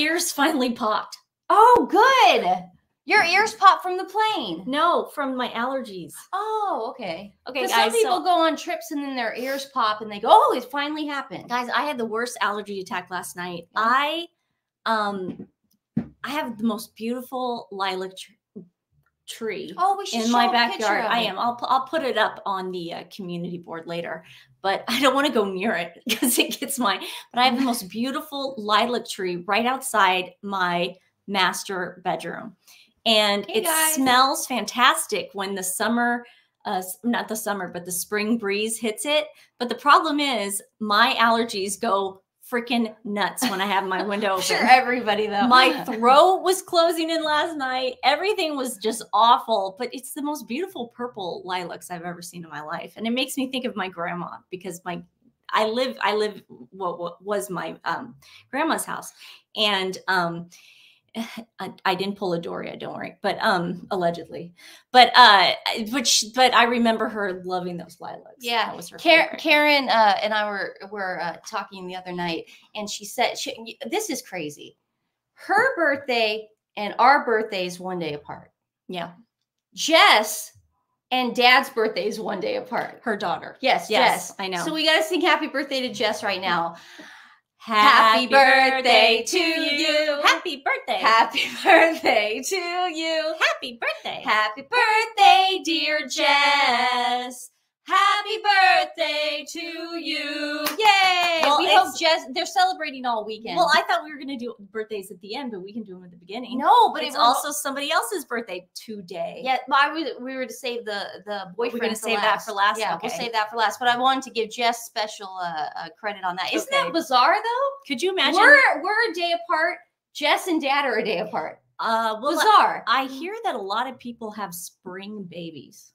Hey everyone, my ears finally popped. Oh, good. Your ears pop from the plane. No, from my allergies. Oh, okay. Okay, guys. some people so- go on trips and then their ears pop and they go, "Oh, it finally happened." guys, I had the worst allergy attack last night. Yeah. I, um, I have the most beautiful lilac tr- tree. Oh, we should in my backyard. I am. I'll I'll put it up on the uh, community board later, but I don't want to go near it because it gets my. But I have the most beautiful lilac tree right outside my master bedroom, and Hey, it guys. smells fantastic when the summer. Uh, not the summer, but the spring breeze hits it. But the problem is, my allergies go freaking nuts when I have my window open. sure everybody though. My throat was closing in last night. Everything was just awful, but it's the most beautiful purple lilacs I've ever seen in my life. And it makes me think of my grandma because my I live I live what, what was my um grandma's house. And um I, I didn't pull a Doria, don't worry, but um allegedly. But uh which but I remember her loving those lilacs. Yeah. That was her Karen. Karen uh, and I were were uh, talking the other night, and she said, she, "This is crazy. Her birthday and our birthday is one day apart. Yeah. Jess and Dad's birthday is one day apart. Her daughter. Yes, Yes, Jess. I know. So we got to sing happy birthday to Jess right now. Happy birthday to you. Happy birthday. Happy birthday to you. Happy birthday. Happy birthday, dear Jess. Happy birthday to you. Yay. Well, we hope Jess, they're celebrating all weekend. Well, I thought we were going to do birthdays at the end, but we can do them at the beginning. no, but it's it also somebody else's birthday today. Yeah, but I was, we were to save the the boyfriend. gonna for save that for last? Yeah, we'll save that for last. But I wanted to give Jess special uh, uh, credit on that. Isn't Okay. that bizarre though? Could you imagine? We're we're a day apart. Jess and Dad are a day apart. uh, well, bizarre. I hear that a lot of people have spring babies.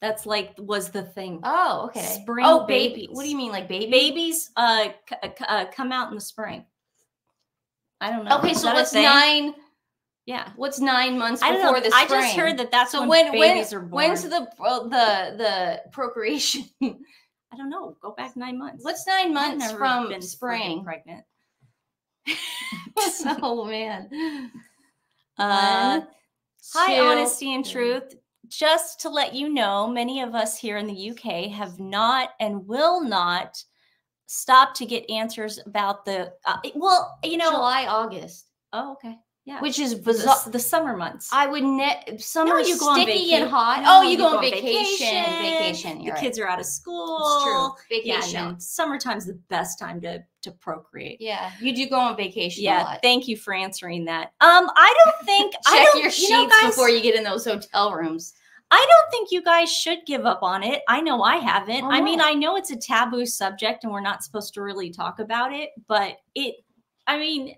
That's like was the thing. oh, okay. Spring oh, baby. babies. What do you mean, like baby? Babies uh, c- uh, uh, come out in the spring. I don't know. Okay, Is so what's nine? Yeah. What's nine months I before don't know. the I just heard that that's So when, when when babies are born. when's the uh, the the procreation? I don't know. Go back nine months. What's nine months from spring? pregnant. oh man. Uh, One, hi, honesty and truth. Just to let you know, many of us here in the UK have not and will not stop to get answers about the. Uh, well, you know. July, August, Oh, okay. Yeah. which is the, bizarre. the summer months. I would ne- summer you is go on sticky and hot. No, oh, you, go, on vacation. Vacation. The right. kids are out of school. It's true. Yeah, Vacation. no, summertime's the best time to to procreate. Yeah, you do go on vacation a Yeah, thank you for answering that. Um, I don't think I Check don't, your you sheets know, guys, before you get in those hotel rooms. I don't think you guys should give up on it. I know I haven't. Oh, I mean. I know it's a taboo subject and we're not supposed to really talk about it, but it, I mean,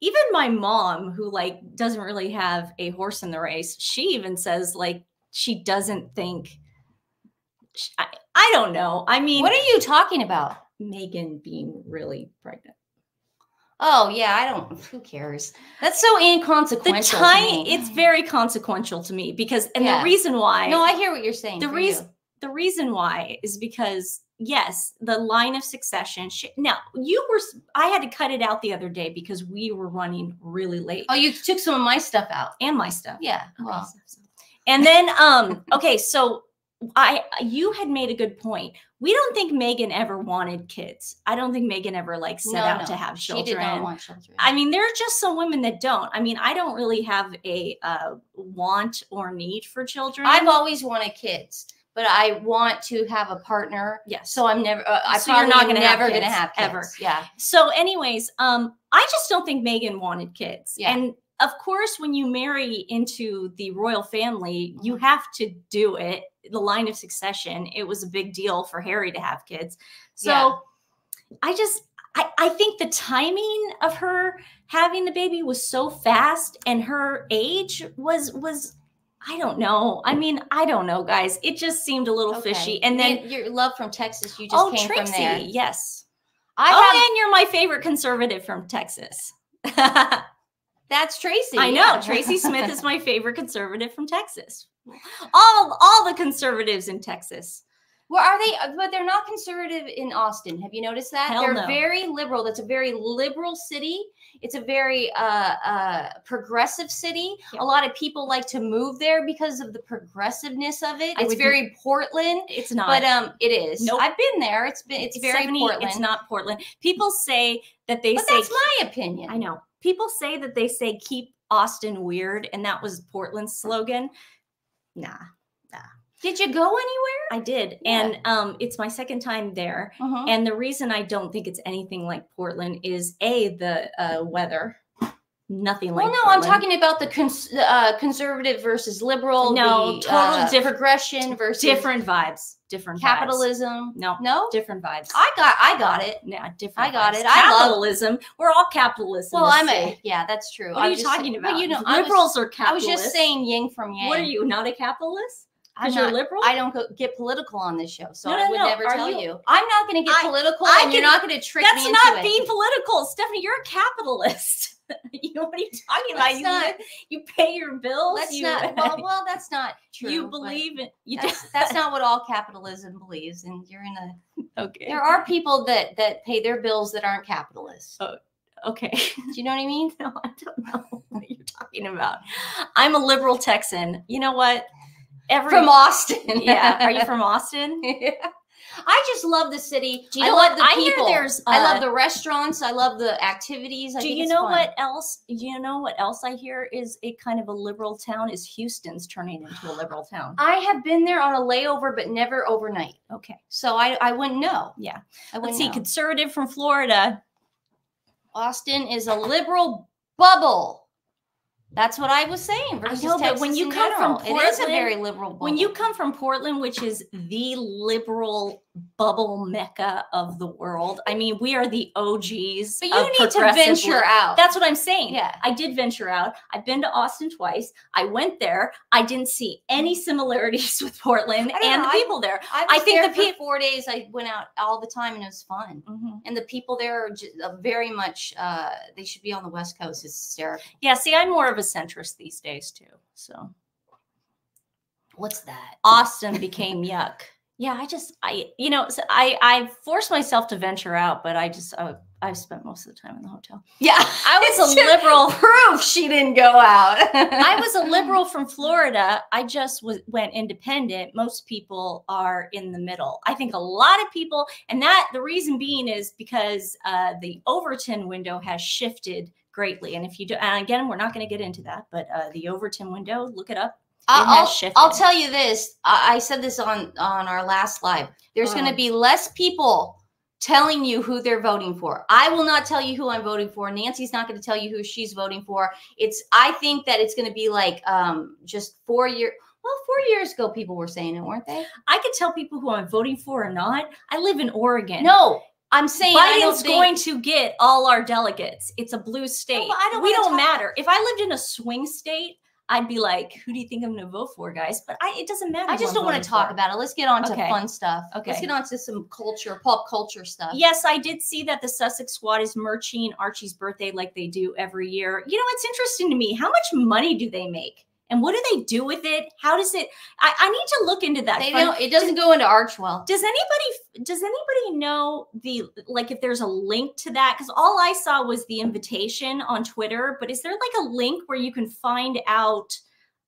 even my mom, who like doesn't really have a horse in the race, she even says like she doesn't think. I, I don't know. I mean, What are you talking about? Meghan being really pregnant? Oh yeah, I don't. Who cares? That's so The inconsequential. to time me. it's very consequential to me because, and Yeah. the reason why no, I hear what you're saying. the reason the reason why is because yes the line of succession sh- now you were i had to cut it out the other day because we were running really late Oh, you took some of my stuff out. and my stuff Yeah. Okay, Well, so- so- and then um okay so i you had made a good point we don't think meghan ever wanted kids i don't think meghan ever like set no, out no, to have children. She did not want children. I mean, there are just some women that don't. I mean, I don't really have a uh, want or need for children. I've always wanted kids, but I want to have a partner. Yeah. So I'm never. Uh, I So you're not gonna have never gonna have kids. ever. Yeah. So, anyways, um, I just don't think Meghan wanted kids. Yeah. And of course, when you marry into the royal family, you Mhm. have to do it. The line of succession. It was a big deal for Harry to have kids. So Yeah. I just I, I think the timing of her having the baby was so fast and her age was was I don't know. I mean, I don't know, guys. It just seemed a little Okay. fishy. And then your love from Texas, you just oh, came Trixie, from there. yes. I oh, have. and you're my favorite conservative from Texas. That's Tracy. I know yeah. Tracy Smith is my favorite conservative from Texas. All all the conservatives in Texas. Well, are they? But they're not conservative in Austin. Have you noticed that? Hell they're no. very liberal. That's a very liberal city. It's a very uh, uh, progressive city. Yeah. A lot of people like to move there because of the progressiveness of it. I It's very Portland, It's not. but um, it is. Nope. I've been there. It's been. It's, very 70 Portland. It's not Portland. People say that they say But say that's my opinion. I know. People say that they say keep Austin weird, and that was Portland's slogan. Nah, nah, Did you go anywhere? I did. Yeah. And um, it's my second time there. Uh-huh. And the reason I don't think it's anything like Portland is A, the uh, weather. Nothing like. Well, no, I'm talking about the cons- uh, conservative versus liberal. No, the, total uh, different- progression versus different vibes. Different vibes. capitalism. No, No, different vibes. I got, I got it. yeah, different. I got vibes. it. I love- Capitalism. We're all capitalists. Well, I'm a yeah, that's true. What I are you talking saying- about? Well, you know, I was- liberals are I was just saying yin from yang. What are you? Not a capitalist? I'm Because you're not- liberal. I don't go, get political on this show, so No, I would no. never Are tell you- you. I'm not going to get I- political, I and you're not going to trick That's me That's not being it. political, Stephanie. You're a capitalist. you know what are you talking about? Let's You, not- live- you pay your bills. Let's you, not. Well, well, that's not true. you believe in you. That's, that's not what all capitalism believes, and you're in a. okay. There are people that that pay their bills that aren't capitalists. Oh okay. Do you know what I mean? No, I don't know what you're talking about. I'm a liberal Texan. You know what? Every From Austin. yeah. Are you from Austin? Yeah. I just love the city. Do you I know love what? the I hear people. there's, I uh, love the restaurants. I love the activities. I Do you know fun. what else? Do you know what else I hear is a kind of a liberal town is Houston's turning into a liberal town. I have been there on a layover, but never overnight. Okay. So I I wouldn't know. Yeah. I wouldn't Let's see. know. Conservative from Florida. Austin is a liberal bubble. That's what I was saying. Versus know, but when you come from general. it is a very liberal bubble. When you come from Portland, which is the liberal bubble mecca of the world, I mean, we are the OGs. but you need to venture out. That's what I'm saying. yeah. I did venture out. I've been to Austin twice. I went there. I didn't see any similarities with Portland and know, the I- people there. I, I think there the for peop- four days. I went out all the time, and it was fun. Mhm. And the people there are ju- uh, very much. Uh, they should be on the West Coast. It's hysterical. Yeah, see, I'm more of a centrist these days too. So What's that? Austin became yuck. Yeah, I just I you know so I I forced myself to venture out, but I just uh, I've spent most of the time in the hotel. Yeah, I was a liberal. Proof she didn't go out. I was a liberal from Florida. I just was went independent. Most people are in the middle. I think a lot of people, and that the reason being is because uh, the Overton window has shifted greatly. And if you do, and again, we're not going to get into that, but uh, the Overton window, look it up. I'll, I'll- tell you this. I, I said this on on our last live. There's going to be less people telling you who they're voting for. I will not tell you who I'm voting for. Nancy's not going to tell you who she's voting for. It's. I think that it's going to be like um just four year. Well, four years ago, people were saying it, weren't they? I could tell people who I'm voting for or not. I live in Oregon. No, I'm saying Biden's think- going to get all our delegates. It's a blue state. I don't we don't matter. If I lived in a swing state, I'd be like, "Who do you think I'm going to vote for, guys?" But I, it doesn't matter. I just don't want to talk for. about it. Let's get on to Okay. fun stuff. Okay. Let's get on to some culture, pop culture stuff. Yes, I did see that the Sussex Squad is merching Archie's birthday like they do every year. You know, it's interesting to me. How much money do they make? And what do they do with it? How does it? I, I need to look into that. They don't. It doesn't go into Archewell. does anybody does anybody know the like if there's a link to that because all i saw was the invitation on twitter but is there like a link where you can find out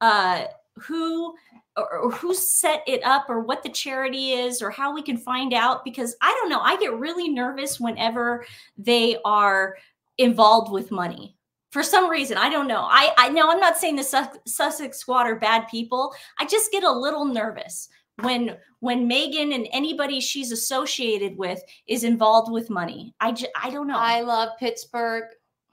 uh who or, or who set it up or what the charity is or how we can find out because i don't know i get really nervous whenever they are involved with money for some reason i don't know i i know i'm not saying the Sus- sussex squad are bad people i just get a little nervous when when Meghan and anybody she's associated with is involved with money. I just, I don't know. I love Pittsburgh.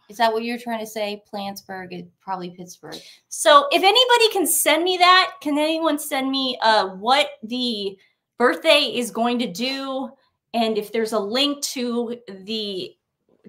Is that what you're trying to say? Plantsburg, it, probably Pittsburgh. so if anybody can send me that, can anyone send me uh what the birthday is going to do and if there's a link to the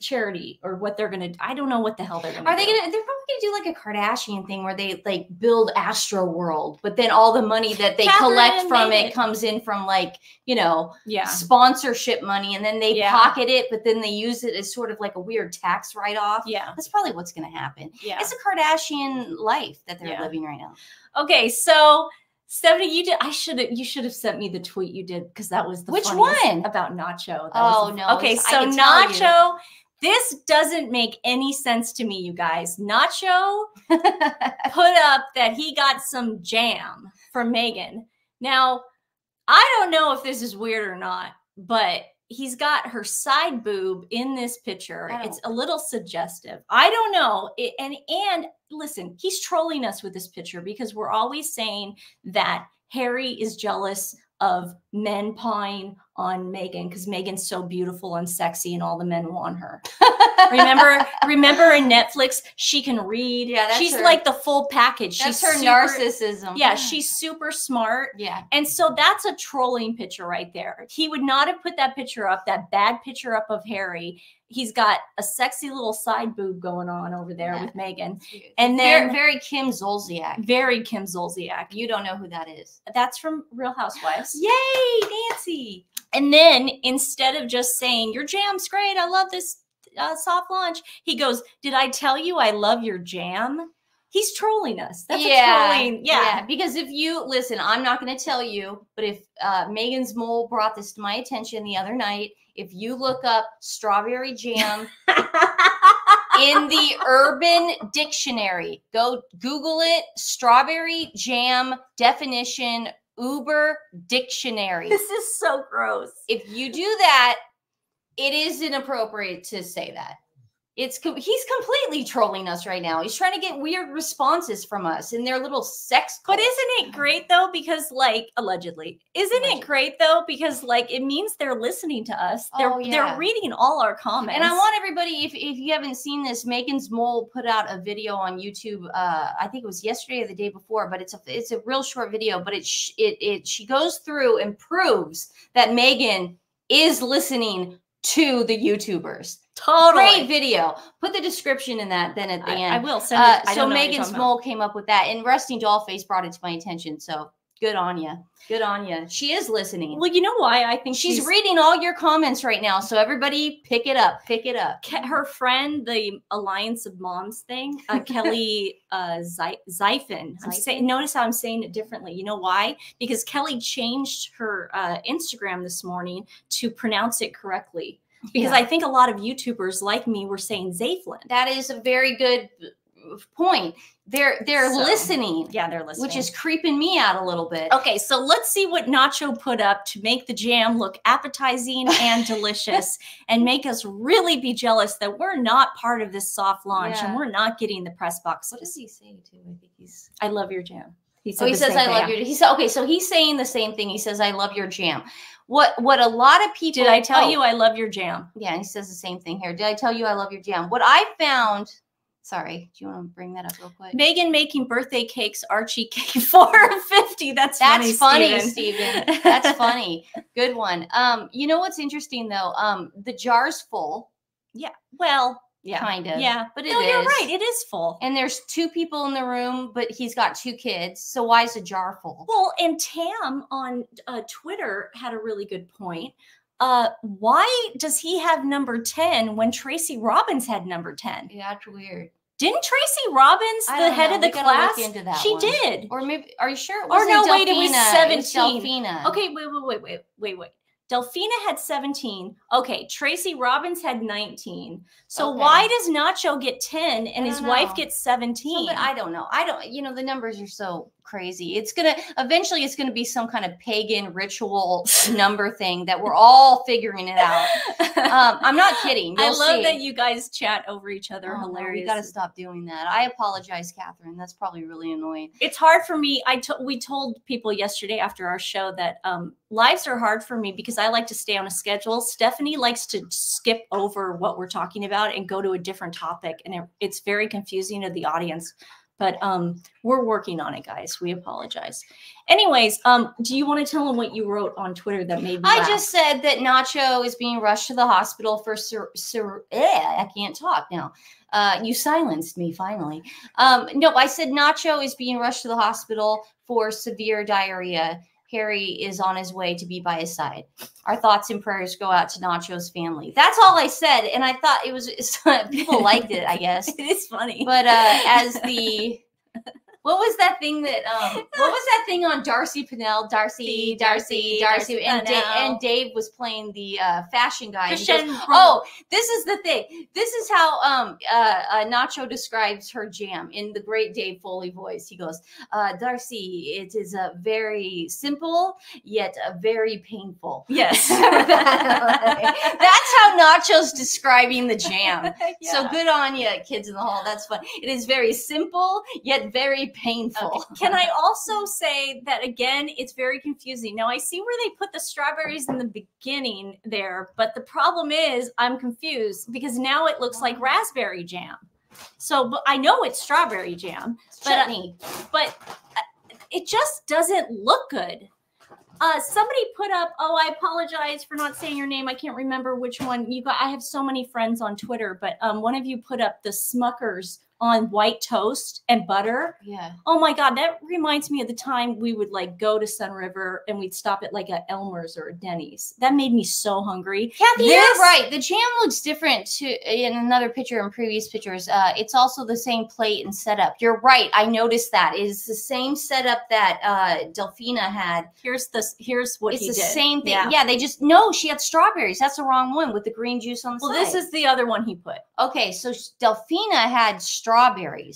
charity or what they're to I don't know what the hell they're to Are they gonna? They're probably gonna do like a Kardashian thing where they like build Astro World, but then all the money that they Catherine collect from it it. comes in from like you know Yeah. sponsorship money, and then they Yeah. pocket it, but then they use it as sort of like a weird tax write off. Yeah. That's probably what's gonna happen. Yeah. It's a Kardashian life that they're Yeah. living right now. Okay, so Stephanie, you did. I should have. You should have sent me the tweet you did because that was the Which one? about Nacho. That Oh, was the- no, Okay, so can tell you. Nacho. This doesn't make any sense to me, you guys. Nacho put up that he got some jam from Meghan. Now, I don't know if this is weird or not, but he's got her side boob in this picture. It's a little suggestive. I don't know. It, and and listen, he's trolling us with this picture because we're always saying that Harry is jealous of men pawing on Meghan because Meghan's so beautiful and sexy and all the men want her. Remember, remember in Netflix, she can read. Yeah, that's she's her- like the full package. That's she's her super- narcissism. Yeah, she's super smart. yeah. And so that's a trolling picture right there. He would not have put that picture up, that bad picture up of Harry. He's got a sexy little side boob going on over there Yeah. with Meghan. And then very Kim Zolciak. very Kim Zolciak. You don't know who that is. That's from Real Housewives. Yay, Nancy. And then instead of just saying, Your jam's great, I love this uh, soft launch, he goes, Did I tell you I love your jam? He's trolling us. That's a trolling. Yeah. Because if you listen, I'm not going to tell you, but if uh, Megan's mole brought this to my attention the other night, if you look up strawberry jam in the Urban Dictionary, go Google it. Strawberry jam definition Urban Dictionary. this is so gross. if you do that, it is inappropriate to say that. It's he's completely trolling us right now. He's trying to get weird responses from us in their little sex. But isn't it great though? Because like allegedly, isn't Allegedly. it great though? Because like it means they're listening to us. They're Oh, yeah. they're reading all our comments. And I want everybody, if, if you haven't seen this, Megan's Mole put out a video on YouTube. Uh, I think it was yesterday or the day before, but it's a it's a real short video. But it sh- it it she goes through and proves that Meghan is listening to the YouTubers. totally. Great video. Put the description in that then at the I, end. I will send it. Uh, so don't know what you're Megan's mole came up with that, and Resting Dollface brought it to my attention. So good on you. Good on you. She is listening. Well, you know why I think she's, she's, reading all your comments right now. So everybody, pick it up. Pick it up. Her friend, the Alliance of Moms thing, uh, Kelly uh, Zy- Zyphon. I'm saying, notice how I'm saying it differently. You know why? Because Kelly changed her uh, Instagram this morning to pronounce it correctly. Because Yeah. I think a lot of YouTubers like me were saying Zayflin. that is a very good uh, point. They're they're So, listening, Yeah, they're listening. which is creeping me out a little bit. Okay, so let's see what Nacho put up to make the jam look appetizing and delicious and make us really be jealous that we're not part of this soft launch and we're not getting the press box. What does he say too? I think he's I love your jam. He Oh, he says I thing. love your. He said okay, so he's saying the same thing. He says I love your jam. What what a lot of people Did I tell oh, you I love your jam? Yeah, he says the same thing here. Did I tell you I love your jam? What I found. Sorry, do you want to bring that up real quick? Meghan making birthday cakes, Archie cake 450. That's, That's funny, Steven. Steven. That's funny. Good one. Um, you know what's interesting though? Um, the jar's full, Yeah. Well, yeah. kind of. Yeah. but it no, you're is. right. It is full. And there's two people in the room, but he's got two kids. So why is the jar full? Well, and Tam on uh, Twitter had a really good point. Uh, why does he have number 10 when Tracy Robbins had number 10? Yeah, that's weird. Didn't Tracy Robbins, the head know. of the We gotta look class? into that she one. did. Or maybe are you sure it Or was no, wait, it was 17. Delfina. Okay, wait, wait, wait, wait, wait, wait. Delfina had 17. Okay, Tracy Robbins had 19. So Okay. why does Nacho get 10 and his don't wife know. gets 17? So, but I don't know. I don't, you know, the numbers are so crazy. It's gonna eventually it's gonna be some kind of pagan ritual number thing that we're all figuring it out. Um, I'm not kidding. I You'll love see. that you guys chat over each other. Oh, Hilarious. We got to stop doing that. I apologize, Catherine. That's probably really annoying. it's hard for me. I to- we told people yesterday after our show that um, lives are hard for me because I like to stay on a schedule. Stephanie likes to skip over what we're talking about and go to a different topic, and it, it's very confusing to the audience. But um, we're working on it, guys. We apologize. Anyways, um, do you want to tell them what you wrote on Twitter that made me I laugh? just said that Nacho is being rushed to the hospital for sur- sur- eh, I can't talk now. Uh, you silenced me finally. Um, no, I said Nacho is being rushed to the hospital for severe diarrhea. Harry is on his way to be by his side. Our thoughts and prayers go out to Nacho's family. That's all I said, and I thought it was people liked it, I guess. it is funny. But uh, as the What was that thing that um what was that thing on Darcy Pennell? Darcy, Darcy, Darcy, Darcy and, Da- and Dave was playing the uh fashion guy. and goes, Oh, this is the thing. This is how um uh, uh Nacho describes her jam in the great Dave Foley voice. He goes, uh Darcy, it is a very simple yet a very painful. Yes. That's how Nacho's describing the jam. So good on you, kids in the hall. That's fun. It is very simple yet very painful. Okay. Can I also say that again, it's very confusing. Now I see where they put the strawberries in the beginning there, but the problem is I'm confused because now it looks like raspberry jam. So, but I know it's strawberry jam, but uh, but uh, it just doesn't look good. Uh, somebody put up. Oh, I apologize for not saying your name. I can't remember which one you got. I have so many friends on Twitter, but um, one of you put up the Smuckers on white toast and butter. yeah. Oh my god, that reminds me of the time we would like go to Sunriver and we'd stop at like a Elmer's or a Denny's. That made me so hungry. Kathy, This- you're right. The jam looks different to in another picture and previous pictures. Uh, it's also the same plate and setup. You're right. I noticed that. It is the same setup that uh, Delfina had. Here's this. Here's what it's he the did. same thing. Yeah. Yeah. they just no. She had strawberries. That's the wrong one with the green juice on the Well, side. Well, this is the other one he put, okay. So Delfina had strawberries.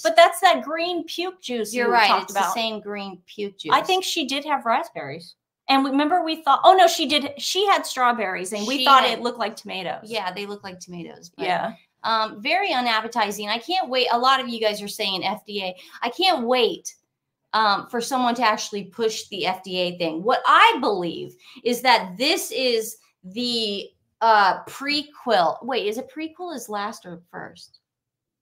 But that's that green puke juice you're right. Talked It's about. the same green puke juice. I think she did have raspberries. And remember, we thought, oh no, she did. She had strawberries, and we She thought had- it looked like tomatoes. Yeah, they look like tomatoes. but- yeah. um, very unappetizing. I can't wait. A lot of you guys are saying FDA. I can't wait um, for someone to actually push the FDA thing. What I believe is that this is the uh, prequel. Wait, is it prequel? Is last or first?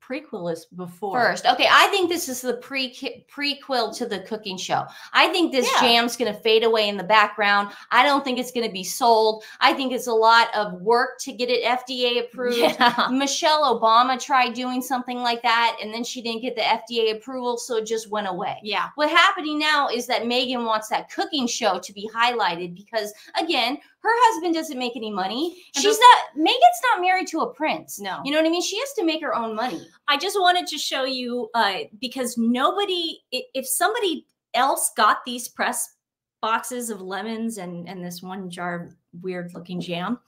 Prequel is before. First. Okay, I think this is the pre prequel to the cooking show. I think this Yeah. jam's going to fade away in the background. I don't think it's going to be sold. I think it's a lot of work to get it FDA approved. Yeah. Michelle Obama tried doing something like that and then she didn't get the FDA approval, so it just went away. Yeah. What's happening now is that Meghan wants that cooking show to be highlighted because, again, her husband doesn't make any money. And She's not, Meghan's not married to a prince. No. You know what I mean? She has to make her own money. I just wanted to show you uh, because nobody, if somebody else got these press boxes of lemons and and this one jar of weird looking jam,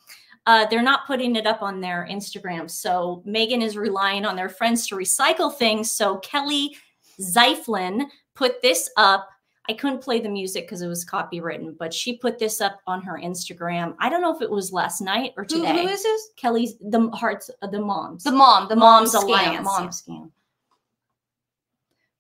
uh, they're not putting it up on their Instagram. So Meghan is relying on their friends to recycle things. So Kelly Zeiflin put this up. I couldn't play the music because it was copywritten, but she put this up on her Instagram. I don't know if it was last night or Who, today. who is this? Kelly's the hearts of the moms. The mom, the mom Mom's scam. Alliance, Mom scam.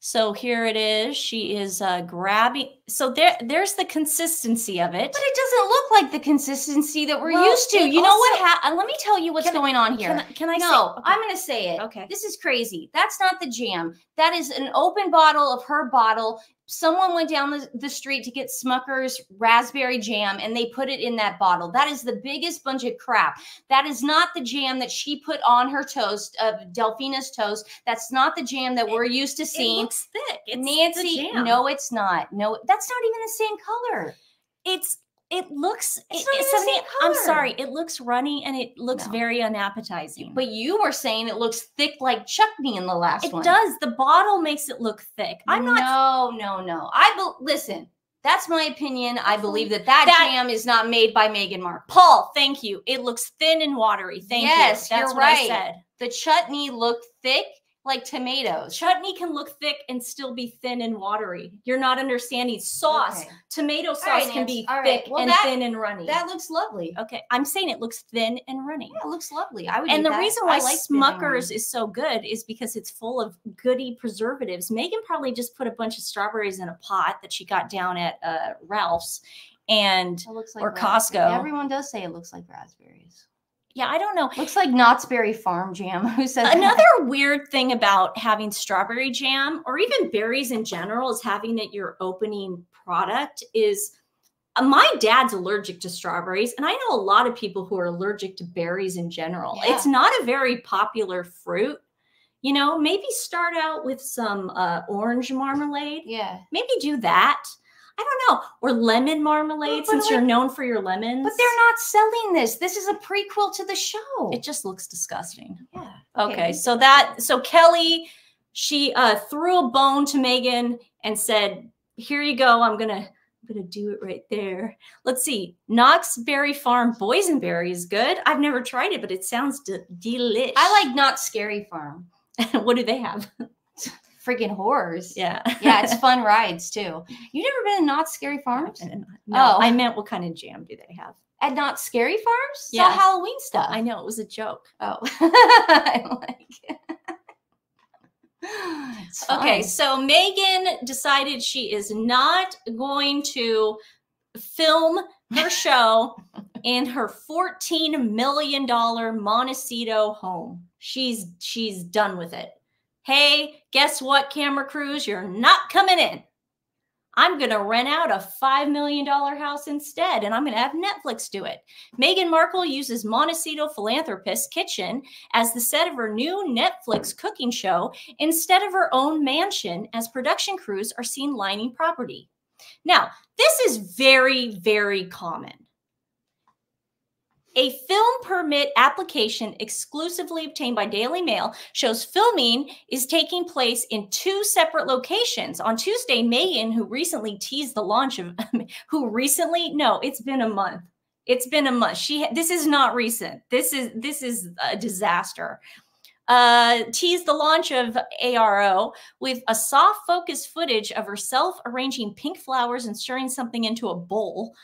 So here it is. She is uh, grabbing. So there, there's the consistency of it. But it doesn't look like the consistency that we're Well, used to. it You know what? Ha- uh, let me tell you what's going on here. Can, I- can I no, say? I'm going to say it. Okay. This is crazy. That's not the jam. That is an open bottle of her bottle. Someone went down the, the street to get Smucker's raspberry jam and they put it in that bottle. That is the biggest bunch of crap. That is not the jam that she put on her toast of Delfina's toast. That's not the jam that we're used to It seeing. looks thick. It's Nancy, jam. no, it's not. No, that's not even the same color. it's it looks. It's it- not even the something- same I'm sorry. It looks runny and it looks No. very unappetizing. But you were saying it looks thick like chutney in the last it one. does. The bottle makes it look thick. I'm not. No, no, no. I be- listen. That's my opinion. I believe that that, That- jam is not made by Meghan mark Paul, thank you. It looks thin and watery. Thank Yes, you. That's you're what I right. said. The chutney looked thick like tomatoes. Chutney can look thick and still be thin and watery. You're not understanding. Sauce, Okay. tomato sauce right, can be Nancy. All right. thick Well, and that- thin and runny. That looks lovely. okay, I'm saying it looks thin and runny. Yeah, it looks lovely. I would. and the that. reason I why like Smuckers is so good is because it's full of goody preservatives. Meghan probably just put a bunch of strawberries in a pot that she got down at uh, Ralph's, and like or raspberry. Costco. Everyone does say it looks like raspberries. Yeah, I don't know. Looks like Knott's Berry Farm jam. Who says that? Another weird thing about having strawberry jam or even berries in general is having it your opening product is uh, my dad's allergic to strawberries and I know a lot of people who are allergic to berries in general. Yeah. It's not a very popular fruit. You know, maybe start out with some uh, orange marmalade. Yeah. Maybe do that. I don't know. Or lemon marmalade but since you're known for your lemons. But they're not selling this. This is a prequel to the show. It just looks disgusting. yeah. Okay, so that so Kelly, she uh, threw a bone to Meghan and said, "Here you go. I'm gonna." I'm gonna do it right there. Let's see. Knott's Berry Farm boysenberry is good. I've never tried it, but it sounds de- delish. I like Knott's Scary Farm. what do they have? Freaking horrors. Yeah. Yeah, it's fun rides too. You never been to Knott's Scary Farms? No, Oh. I meant what kind of jam do they have? At Knott's Scary Farms? All Halloween stuff. I know it was a joke. Oh. I like it. Okay, so Meghan decided she is not going to film her show in her $14 million Montecito home. She's she's done with it. Hey, guess what, camera crews? You're not coming in. I'm going to rent out a $5 million house instead, and I'm going to have Netflix do it. Meghan Markle uses Montecito Philanthropist Kitchen as the set of her new Netflix cooking show instead of her own mansion, as production crews are seen lining property. Now, this is very, very common. A film permit application exclusively obtained by Daily Mail shows filming is taking place in two separate locations. On Tuesday, Meghan, who recently teased the launch of, who recently, no, it's been a month. It's been a month. She, this is not recent. This is this is a disaster uh, teased the launch of ARO with a soft focus footage of herself arranging pink flowers and stirring something into a bowl.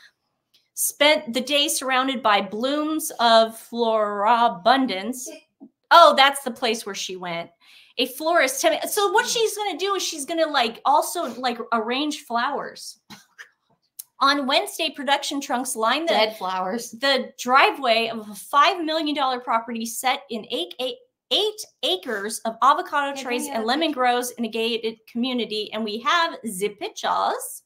Spent the day surrounded by blooms of florabundance. Oh, that's the place where she went. A florist. So what she's going to do is she's going to like also like arrange flowers. On Wednesday, production trunks lined the Dead flowers. the driveway of a five million dollar property set in eight, eight, eight acres of avocado trees and lemon grows in a gated community, and we have the pictures.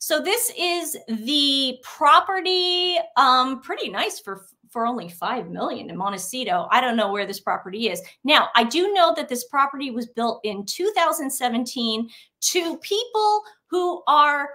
So this is the property. Um, pretty nice for for only five million in Montecito. I don't know where this property is. Now, I do know that this property was built in 2017 to people who are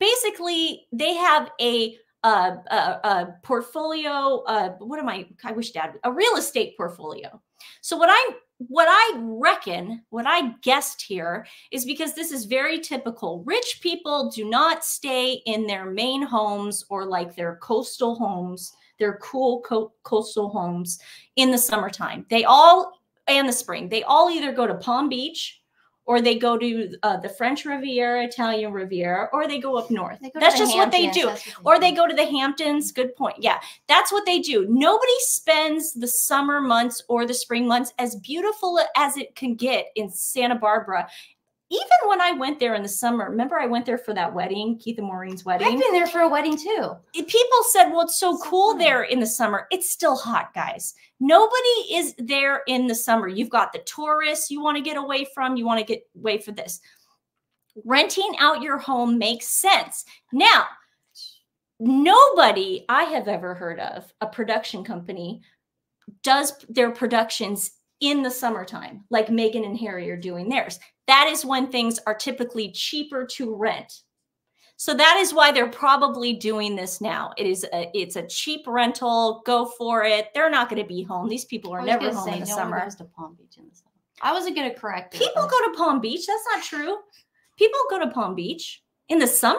basically they have a uh, a, a portfolio. Uh, what am I? I wish Dad a real estate portfolio. So what I what I reckon, what I guessed here is because this is very typical. Rich people do not stay in their main homes or like their coastal homes, their cool co- coastal homes in the summertime. They all and the spring. They all either go to Palm Beach or they go to uh, the French Riviera, Italian Riviera, or they go up north. They go That's just what they do what or do. they go to the Hamptons. Good point. Yeah, that's what they do. Nobody spends the summer months or the spring months as beautiful as it can get in Santa Barbara. Even when I went there in the summer, remember I went there for that wedding, Keith and Maureen's wedding? I've been there for a wedding too. It- People said, "Well, it's so So cool funny. there in the summer." It's still hot, guys. Nobody is there in the summer. You've got the tourists you want to get away from. You want to get away for this. Renting out your home makes sense. Now, nobody I have ever heard of, a production company, does their productions in the summertime, like Meghan and Harry are doing theirs. That is when things are typically cheaper to rent. So that is why they're probably doing this now. It is a, it's a cheap rental. Go for it. They're not going to be home. These people are never home say, in the no one summer. goes to Palm Beach in the summer. I wasn't gonna correct. People but- go to Palm Beach. That's not true. People go to Palm Beach in the summer.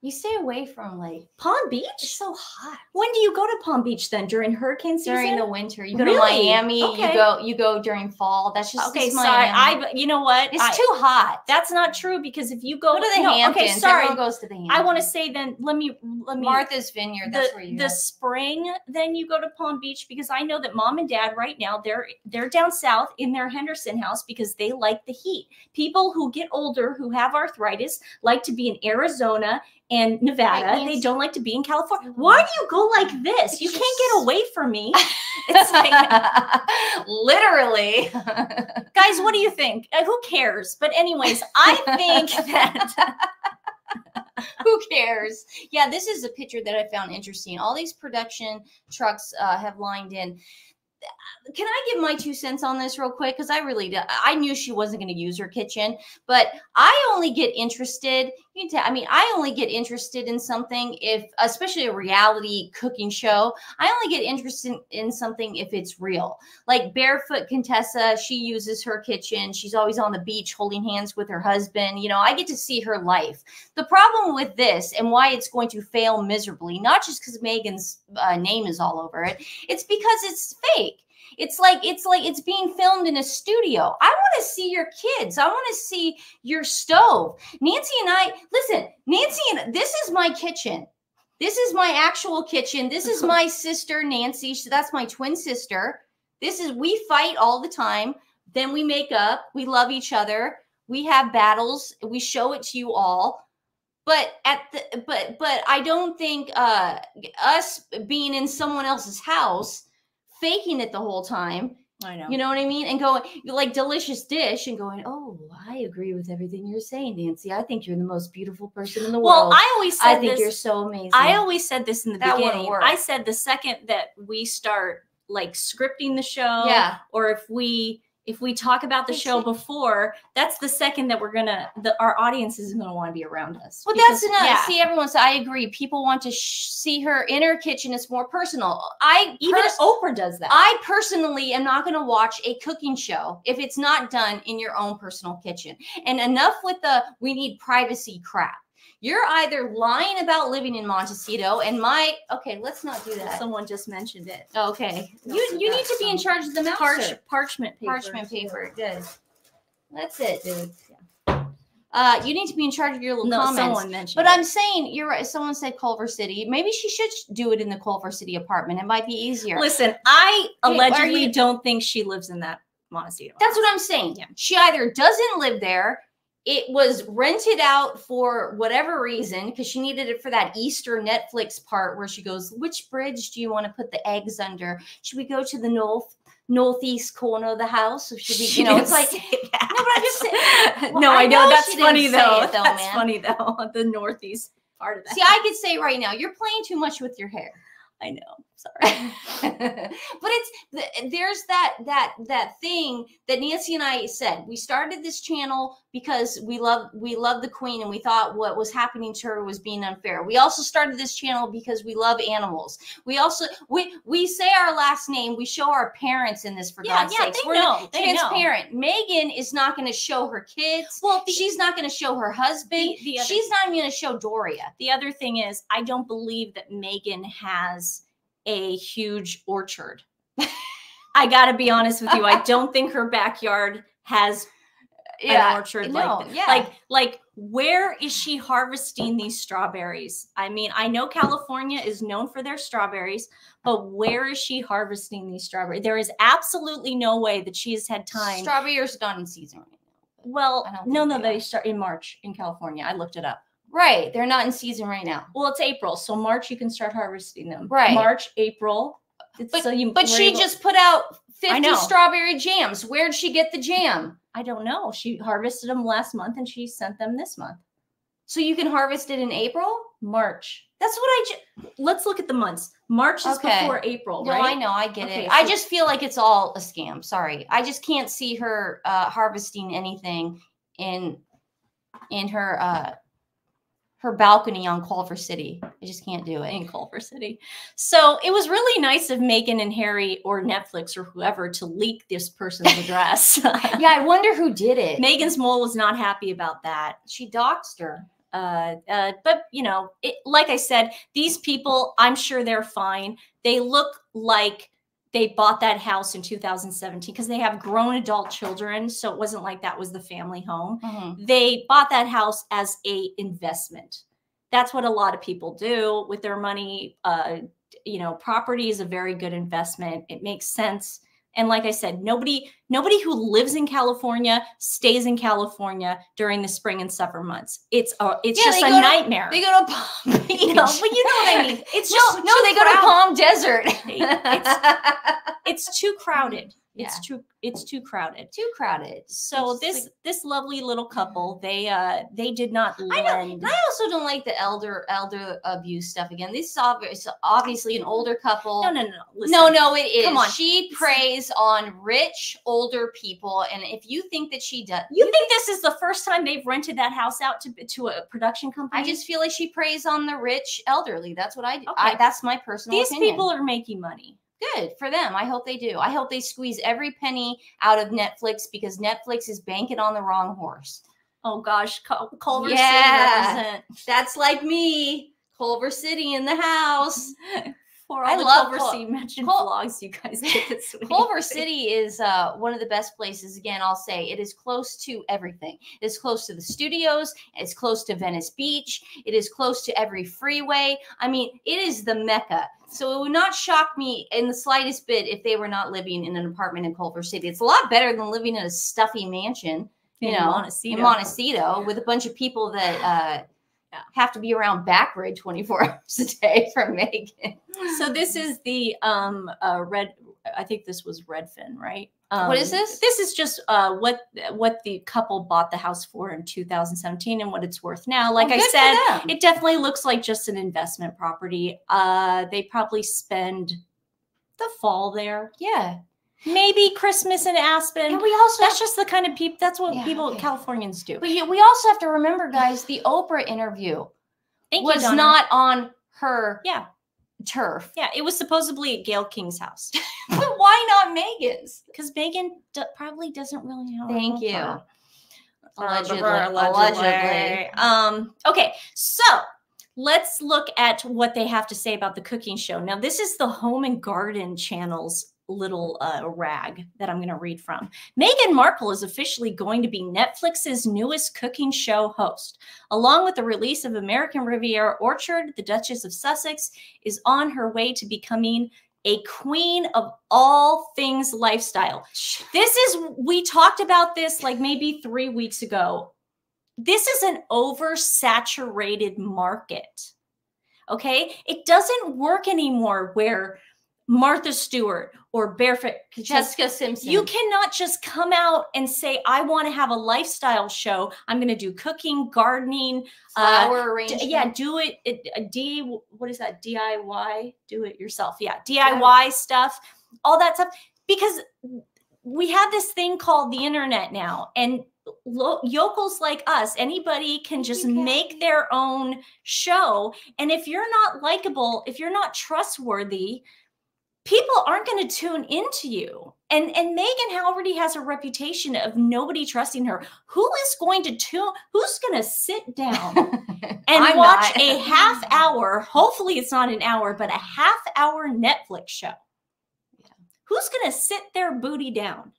You stay away from like Palm Beach. it's so hot When do you go to Palm Beach then? During hurricane season? during the winter. You go Really? to Miami. Okay. You go you go during fall. That's just okay, sorry. Miami. I. You know what? it's I- too hot. That's not true because if you go, Go to the no, Hamptons. Okay, sorry. Everyone goes to the Hamptons. I want to say then. Let me. Let me. Martha's Vineyard. That's the, where you the go. spring then you go to palm beach because i know that mom and dad right now they're they're down south in their henderson house because they like the heat people who get older who have arthritis like to be in arizona and nevada Right, they don't like to be in california why do you go like this It's you can't get away from me it's like literally. guys what do you think Uh, who cares but anyways i think that Who cares? Yeah, this is a picture that I found interesting. All these production trucks uh, have lined in. Can I give my two cents on this real quick? Because I really, I knew she wasn't going to use her kitchen, but I only get interested. I mean, I only get interested in something if, especially a reality cooking show, I only get interested in something if it's real. Like Barefoot Contessa, she uses her kitchen. She's always on the beach holding hands with her husband. You know, I get to see her life. The problem with this and why it's going to fail miserably, not just because Meghan's uh, name is all over it, it's because it's fake. It's like it's like it's being filmed in a studio. I want to see your kids. I want to see your stove. Nancy and I listen. Nancy and this is my kitchen. This is my actual kitchen. This is my sister Nancy. So that's my twin sister. This is we fight all the time. Then we make up. We love each other. We have battles. We show it to you all but at the but but i don't think uh us being in someone else's house faking it the whole time. I know. You know what I mean? And going like delicious dish and going, oh, I agree with everything you're saying, Nancy. I think you're the most beautiful person in the well, world. Well, I always said I think this, you're so amazing. I always said this in the That beginning. work. I said the second that we start like scripting the show, yeah. or if we if we talk about the show before, that's the second that we're gonna the our audience is gonna want to be around us. Well, Because- that's enough. Yeah. See, everyone. So I agree. People want to sh- see her in her kitchen. It's more personal. I Even Oprah does that. I personally am not going to watch a cooking show if it's not done in your own personal kitchen. And enough with the we need privacy crap. You're either lying about living in Montecito and my okay, let's not do that. Someone just mentioned it. Okay. You you need to be in charge of the mouse Parch, parchment paper. parchment paper. Good. That's it, dude. Uh, you need to be in charge of your little No, comments. someone mentioned. But it. I'm saying you're right. Someone said Culver City. Maybe she should do it in the Culver City apartment. It might be easier. listen. I Hey, allegedly you- don't think she lives in that Montecito. That's what I'm saying. Yeah. She either doesn't live there, it was rented out for whatever reason because she needed it for that Easter Netflix part where she goes, "Which bridge do you want to put the eggs under? Should we go to the north northeast corner of the house, or should we?" She You know, it's like. No, but I'm just saying- Well, no, I I know, know that's funny though. it, though, that's man. funny though. The northeast part of that. see, I could say right now, you're playing too much with your hair. I know. Sorry. but it's there's that that that thing that Nancy and I said. We started this channel because we love we love the queen and we thought what was happening to her was being unfair. We also started this channel because we love animals. We also we we say our last name. We show our parents in this for yeah, God's yeah, sakes. they We're know. They know. transparent. Meghan is not going to show her kids. Well, the, She's not going to show her husband. the, the She's not even going to show Doria. the other thing is, I don't believe that Meghan has a huge orchard. I got to be honest with you. I don't think her backyard has an orchard no, like that. yeah. Like, like where is she harvesting these strawberries? I mean, I know California is known for their strawberries, but where is she harvesting these strawberries? There is absolutely no way that she has had time. Strawberries are not in season well, no, no, they they start in March in California. I looked it up. Right, they're not in season right now. Well, it's April, so March you can start harvesting them. Right. March, April. It's- so you, But she able- just put out 50 know. strawberry jams. Where'd she get the jam? I don't know. She harvested them last month and she sent them this month. So you can harvest it in April? March. That's what I just. Let's look at the months. March is Okay. before April, No, right? I know, I get Okay, it. I just feel like it's all a scam. Sorry, I just can't see her uh, harvesting anything in in her uh, her balcony on Culver City. I just can't do it. in Culver City. So it was really nice of Meghan and Harry or Netflix or whoever to leak this person's address. Yeah, I wonder who did it. Megan's mole was not happy about that. She doxed her. Uh, uh, but you know, it, like I said, these people, I'm sure they're fine. They look like they bought that house in 2017 because they have grown adult children. So it wasn't like that was the family home. Mhm. They bought that house as a investment. That's what a lot of people do with their money. Uh, you know, property is a very good investment. It makes sense. And like I said, nobody nobody who lives in California stays in California during the spring and summer months. It's a it's Yeah, just a go to- nightmare. They go to Palm Beach. you know, but you know what I mean. It's just no, no, too they go to. Palm Desert. It's- It's too crowded. It's Yeah. too it's too crowded. Too crowded. So It's this like- this lovely little couple, they uh they did not I know. I also don't like the elder elder abuse stuff again. This is obvi- obviously an older couple. No, no, no. Listen. No, no, it is. Come on. She preys on rich older people, and if you think that she does, You think this is the first time they've rented that house out to to a production company? I just feel like she preys on the rich elderly. That's what I do. I, Okay. that's my personal these opinion. people are making money. Good for them. I hope they do. I hope they squeeze every penny out of Netflix because Netflix is banking on the wrong horse. Oh gosh, Cul- Culver Yeah. City represent That's like me, Culver City in the house. for all I the love Culver Cul- City mentioned Cul- vlogs you guys did this week. Culver City is uh, one of the best places. Again, I'll say it is close to everything. It is close to the studios. It's close to Venice Beach. It is close to every freeway. I mean, it is the mecca. So it would not shock me in the slightest bit if they were not living in an apartment in Culver City. It's a lot better than living in a stuffy mansion, you In know, Montecito. in Montecito with a bunch of people that uh, Yeah. have to be around Backroad 24 hours a day from Meghan. So this is the um uh red I think this was Redfin, right? Um, What is this? This is just uh what what the couple bought the house for in 2017 and what it's worth now. Like Oh, I said, it definitely looks like just an investment property. Uh they probably spend the fall there. yeah. Maybe Christmas in Aspen. And we also that's just the kind of people that's what Yeah, people okay. Californians do. But we also have to remember, guys, the Oprah interview Thank was Donna. not on her Yeah. turf. Yeah, it was supposedly at Gayle King's house But why not Meghan's? because Meghan d- probably doesn't really know. Thank you. Oprah. Allegedly. Allegedly. Allegedly. Um, okay, so let's look at what they have to say about the cooking show. Now, this is the Home and Garden channel's little uh, rag that I'm going to read from. Meghan Markle is officially going to be Netflix's newest cooking show host. Along with the release of American Riviera Orchard, the Duchess of Sussex is on her way to becoming a queen of all things lifestyle. This is, we talked about this like maybe three weeks ago. This is an oversaturated market. Okay. It doesn't work anymore where Martha Stewart or Barefoot Jessica Simpson. you cannot just come out and say, I want to have a lifestyle show. I'm going to do cooking, gardening. uh, flower D- arrangement. yeah, do it, it a D, what is that? DIY? Do it yourself. Yeah, DIY stuff, all that stuff. Because we have this thing called the internet now. And lo- yokels like us, anybody can just can. make their own show. And if you're not likable, if you're not trustworthy, people aren't going to tune into you. And and Meghan already has a reputation of nobody trusting her. Who is going to tune? Who's going to sit down and watch a half hour? Hopefully, it's not an hour, but a half hour Netflix show. Who's going to sit their booty down?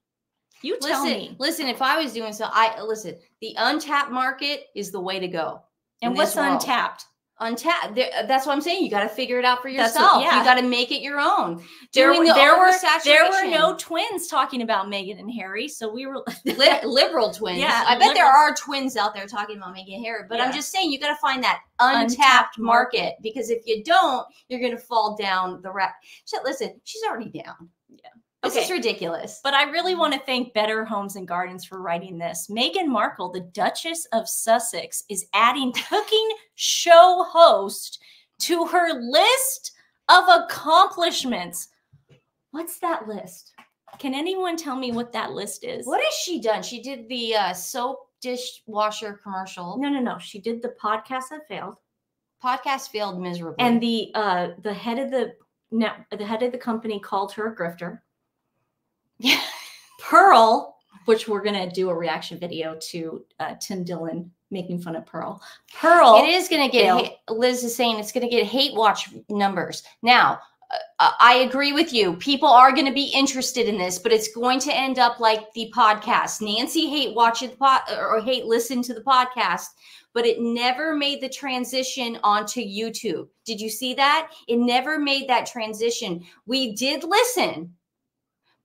You tell listen, me. listen. If I was doing so, I listen. The untapped market is the way to go. And what's untapped? Untapped. there- uh, That's what I'm saying. You got to figure it out for That's what- yourself. yeah. You got to make it your own. There, the there were there were no twins talking about Meghan and Harry, so we were Li- liberal twins. Yeah, I bet there are twins out there talking about making Harry, but I'm just saying you got to find that untapped, Untapped market. market. because if you don't, you're going to fall down the rat. Shit, listen, she's already down. This Okay. is ridiculous. But I really want to thank Better Homes and Gardens for writing this. Meghan Markle, the Duchess of Sussex, is adding cooking show host to her list of accomplishments. What's that list? Can anyone tell me what that list is? what has she done? She did the uh, soap dishwasher commercial. No, no, no. She did the podcast that failed, Podcast failed miserably. and the uh the head of the no, the head of the company called her a grifter. Yeah, Pearl, which we're gonna do a reaction video to uh, Tim Dillon making fun of Pearl. Pearl, it is going to get. failed. ha- Liz is saying it's going to get hate watch numbers. Now, uh, I agree with you. People are going to be interested in this, but it's going to end up like the podcast. Nancy hate watch the pod or hate listen to the podcast, but it never made the transition onto YouTube. Did you see that? It never made that transition. We did listen,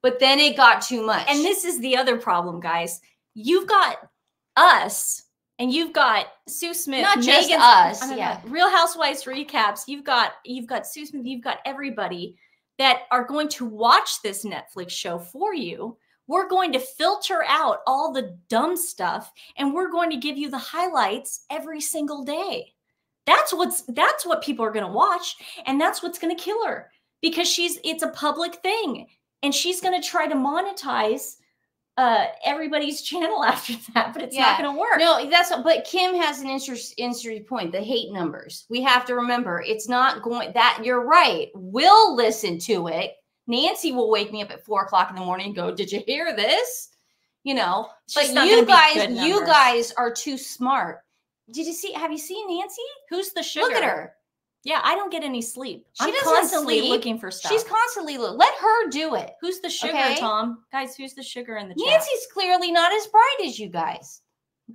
but then it got too much. and this is the other problem, guys. You've got us, and you've got Sue Smith, not just Meghan's- us. I don't Yeah. know, Real Housewives recaps. You've got you've got Sue Smith. You've got everybody that are going to watch this Netflix show for you. We're going to filter out all the dumb stuff and we're going to give you the highlights every single day. That's what's that's what people are going to watch and that's what's going to kill her because she's it's a public thing and she's going to try to monetize uh everybody's channel after that but it's Yeah. not going to work. No, that's but Kim has an interest interesting point. The hate numbers. We have to remember it's not going that you're right. We'll listen to it. Nancy will wake me up at four o'clock in the morning and go, Did you hear this? You know, but you guys, you guys are too smart. Did you see? Have you seen Nancy? Who's the sugar? Look at her. Yeah, I don't get any sleep. She I'm constantly sleep. looking for stuff. She's constantly lo- let her do it. who's the sugar, Okay. Tom? Guys, who's the sugar in the chat? Nancy's clearly not as bright as you guys.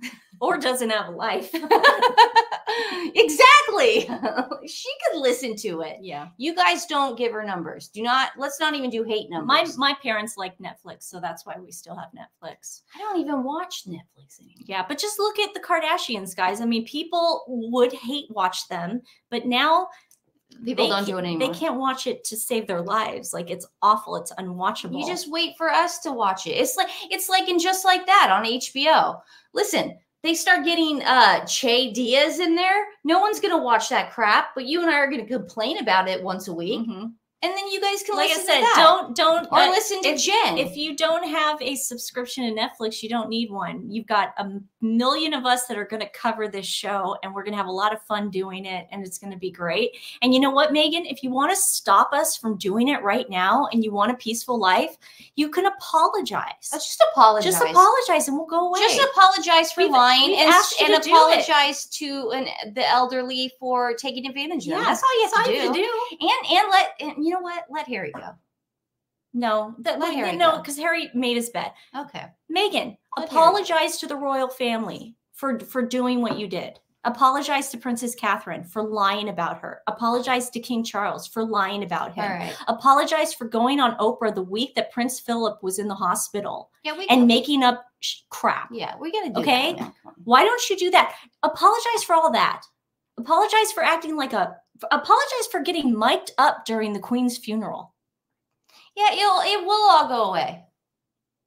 or doesn't have a life. exactly. she could listen to it. yeah. You guys don't give her numbers. Do not. Let's not even do hate numbers. My my parents like Netflix, so that's why we still have Netflix. I don't even watch Netflix anymore. Yeah, but just look at the Kardashians, guys. I mean, people would hate watch them, but now People they don't do it anymore. They can't watch it to save their lives. Like it's awful. It's unwatchable. You just wait for us to watch it. It's like it's like in just like that on HBO. Listen, they start getting uh Che Diaz in there. No one's gonna watch that crap, but you and I are gonna complain about it once a week, Mhm. And then you guys can like I listen said, to that. don't don't or uh, listen to if- Jen. if you don't have a subscription to Netflix, you don't need one. You've got a million of us that are going to cover this show, and we're going to have a lot of fun doing it, and it's going to be great. And you know what, Meghan? If you want to stop us from doing it right now and you want a peaceful life, you can apologize. Let's just apologize. Just apologize, and we'll go away. Just apologize for We've- lying and, and to apologize to an, the elderly for taking advantage of them. Yeah, That's all you have That's to all do. you have to do. And and let and you know what? Let Harry go. No, that, Let Harry no, because Harry made his bed. Okay. Meghan, Let Harry apologize to the royal family for for doing what you did. Apologize to Princess Catherine for lying about her. Apologize to King Charles for lying about him. Right. Apologize for going on Oprah the week that Prince Philip was in the hospital Yeah, we and making up sh- crap. yeah, we're gonna do Okay. that. man. Come on. Why don't you do that? Apologize for all that. Apologize for acting like a apologize for getting mic'd up during the Queen's funeral. Yeah, it'll it will all go away.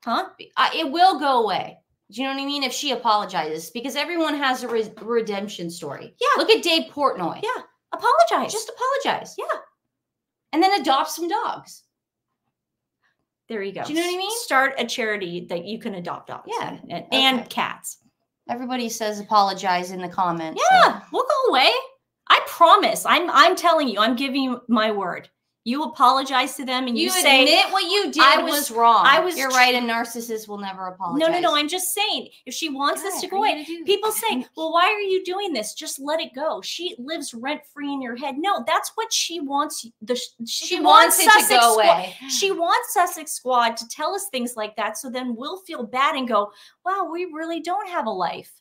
Huh? Uh, it will go away. Do you know what I mean? If she apologizes, because everyone has a re- redemption story. Yeah. Look at Dave Portnoy. Yeah. Apologize. Just apologize. Yeah. And then adopt some dogs. There you go. Do you know what I mean? Start a charity that you can adopt dogs. Yeah, And, and okay. cats. Everybody says apologize in the comments. so- Yeah, we'll go away. I promise. I'm I'm telling you, I'm giving you my word. You apologize to them and you, You, say admit what you did I was, was- wrong. I was You're right. A narcissist will never apologize. No, no, no. I'm just saying if she wants this to go away. you gonna do? People say, well, why are you doing this? Just let it go. She lives rent free in your head. No, that's what she wants. The she, she, wants, it to Sussex go Squad- away. She wants Sussex Squad to tell us things like that, so then we'll feel bad and go, "Wow, we really don't have a life."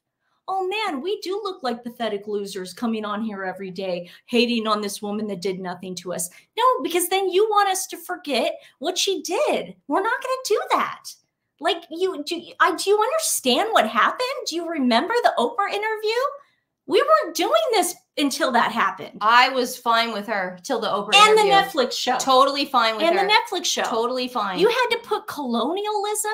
Oh man, we do look like pathetic losers coming on here every day, hating on this woman that did nothing to us. No, because then you want us to forget what she did. We're not going to do that. Like you, do I do you understand what happened? Do you remember the Oprah interview? We weren't doing this until that happened, I was fine with her till the Oprah and the. Netflix show, Totally fine with and her. the Netflix show. Totally fine. You had to put colonialism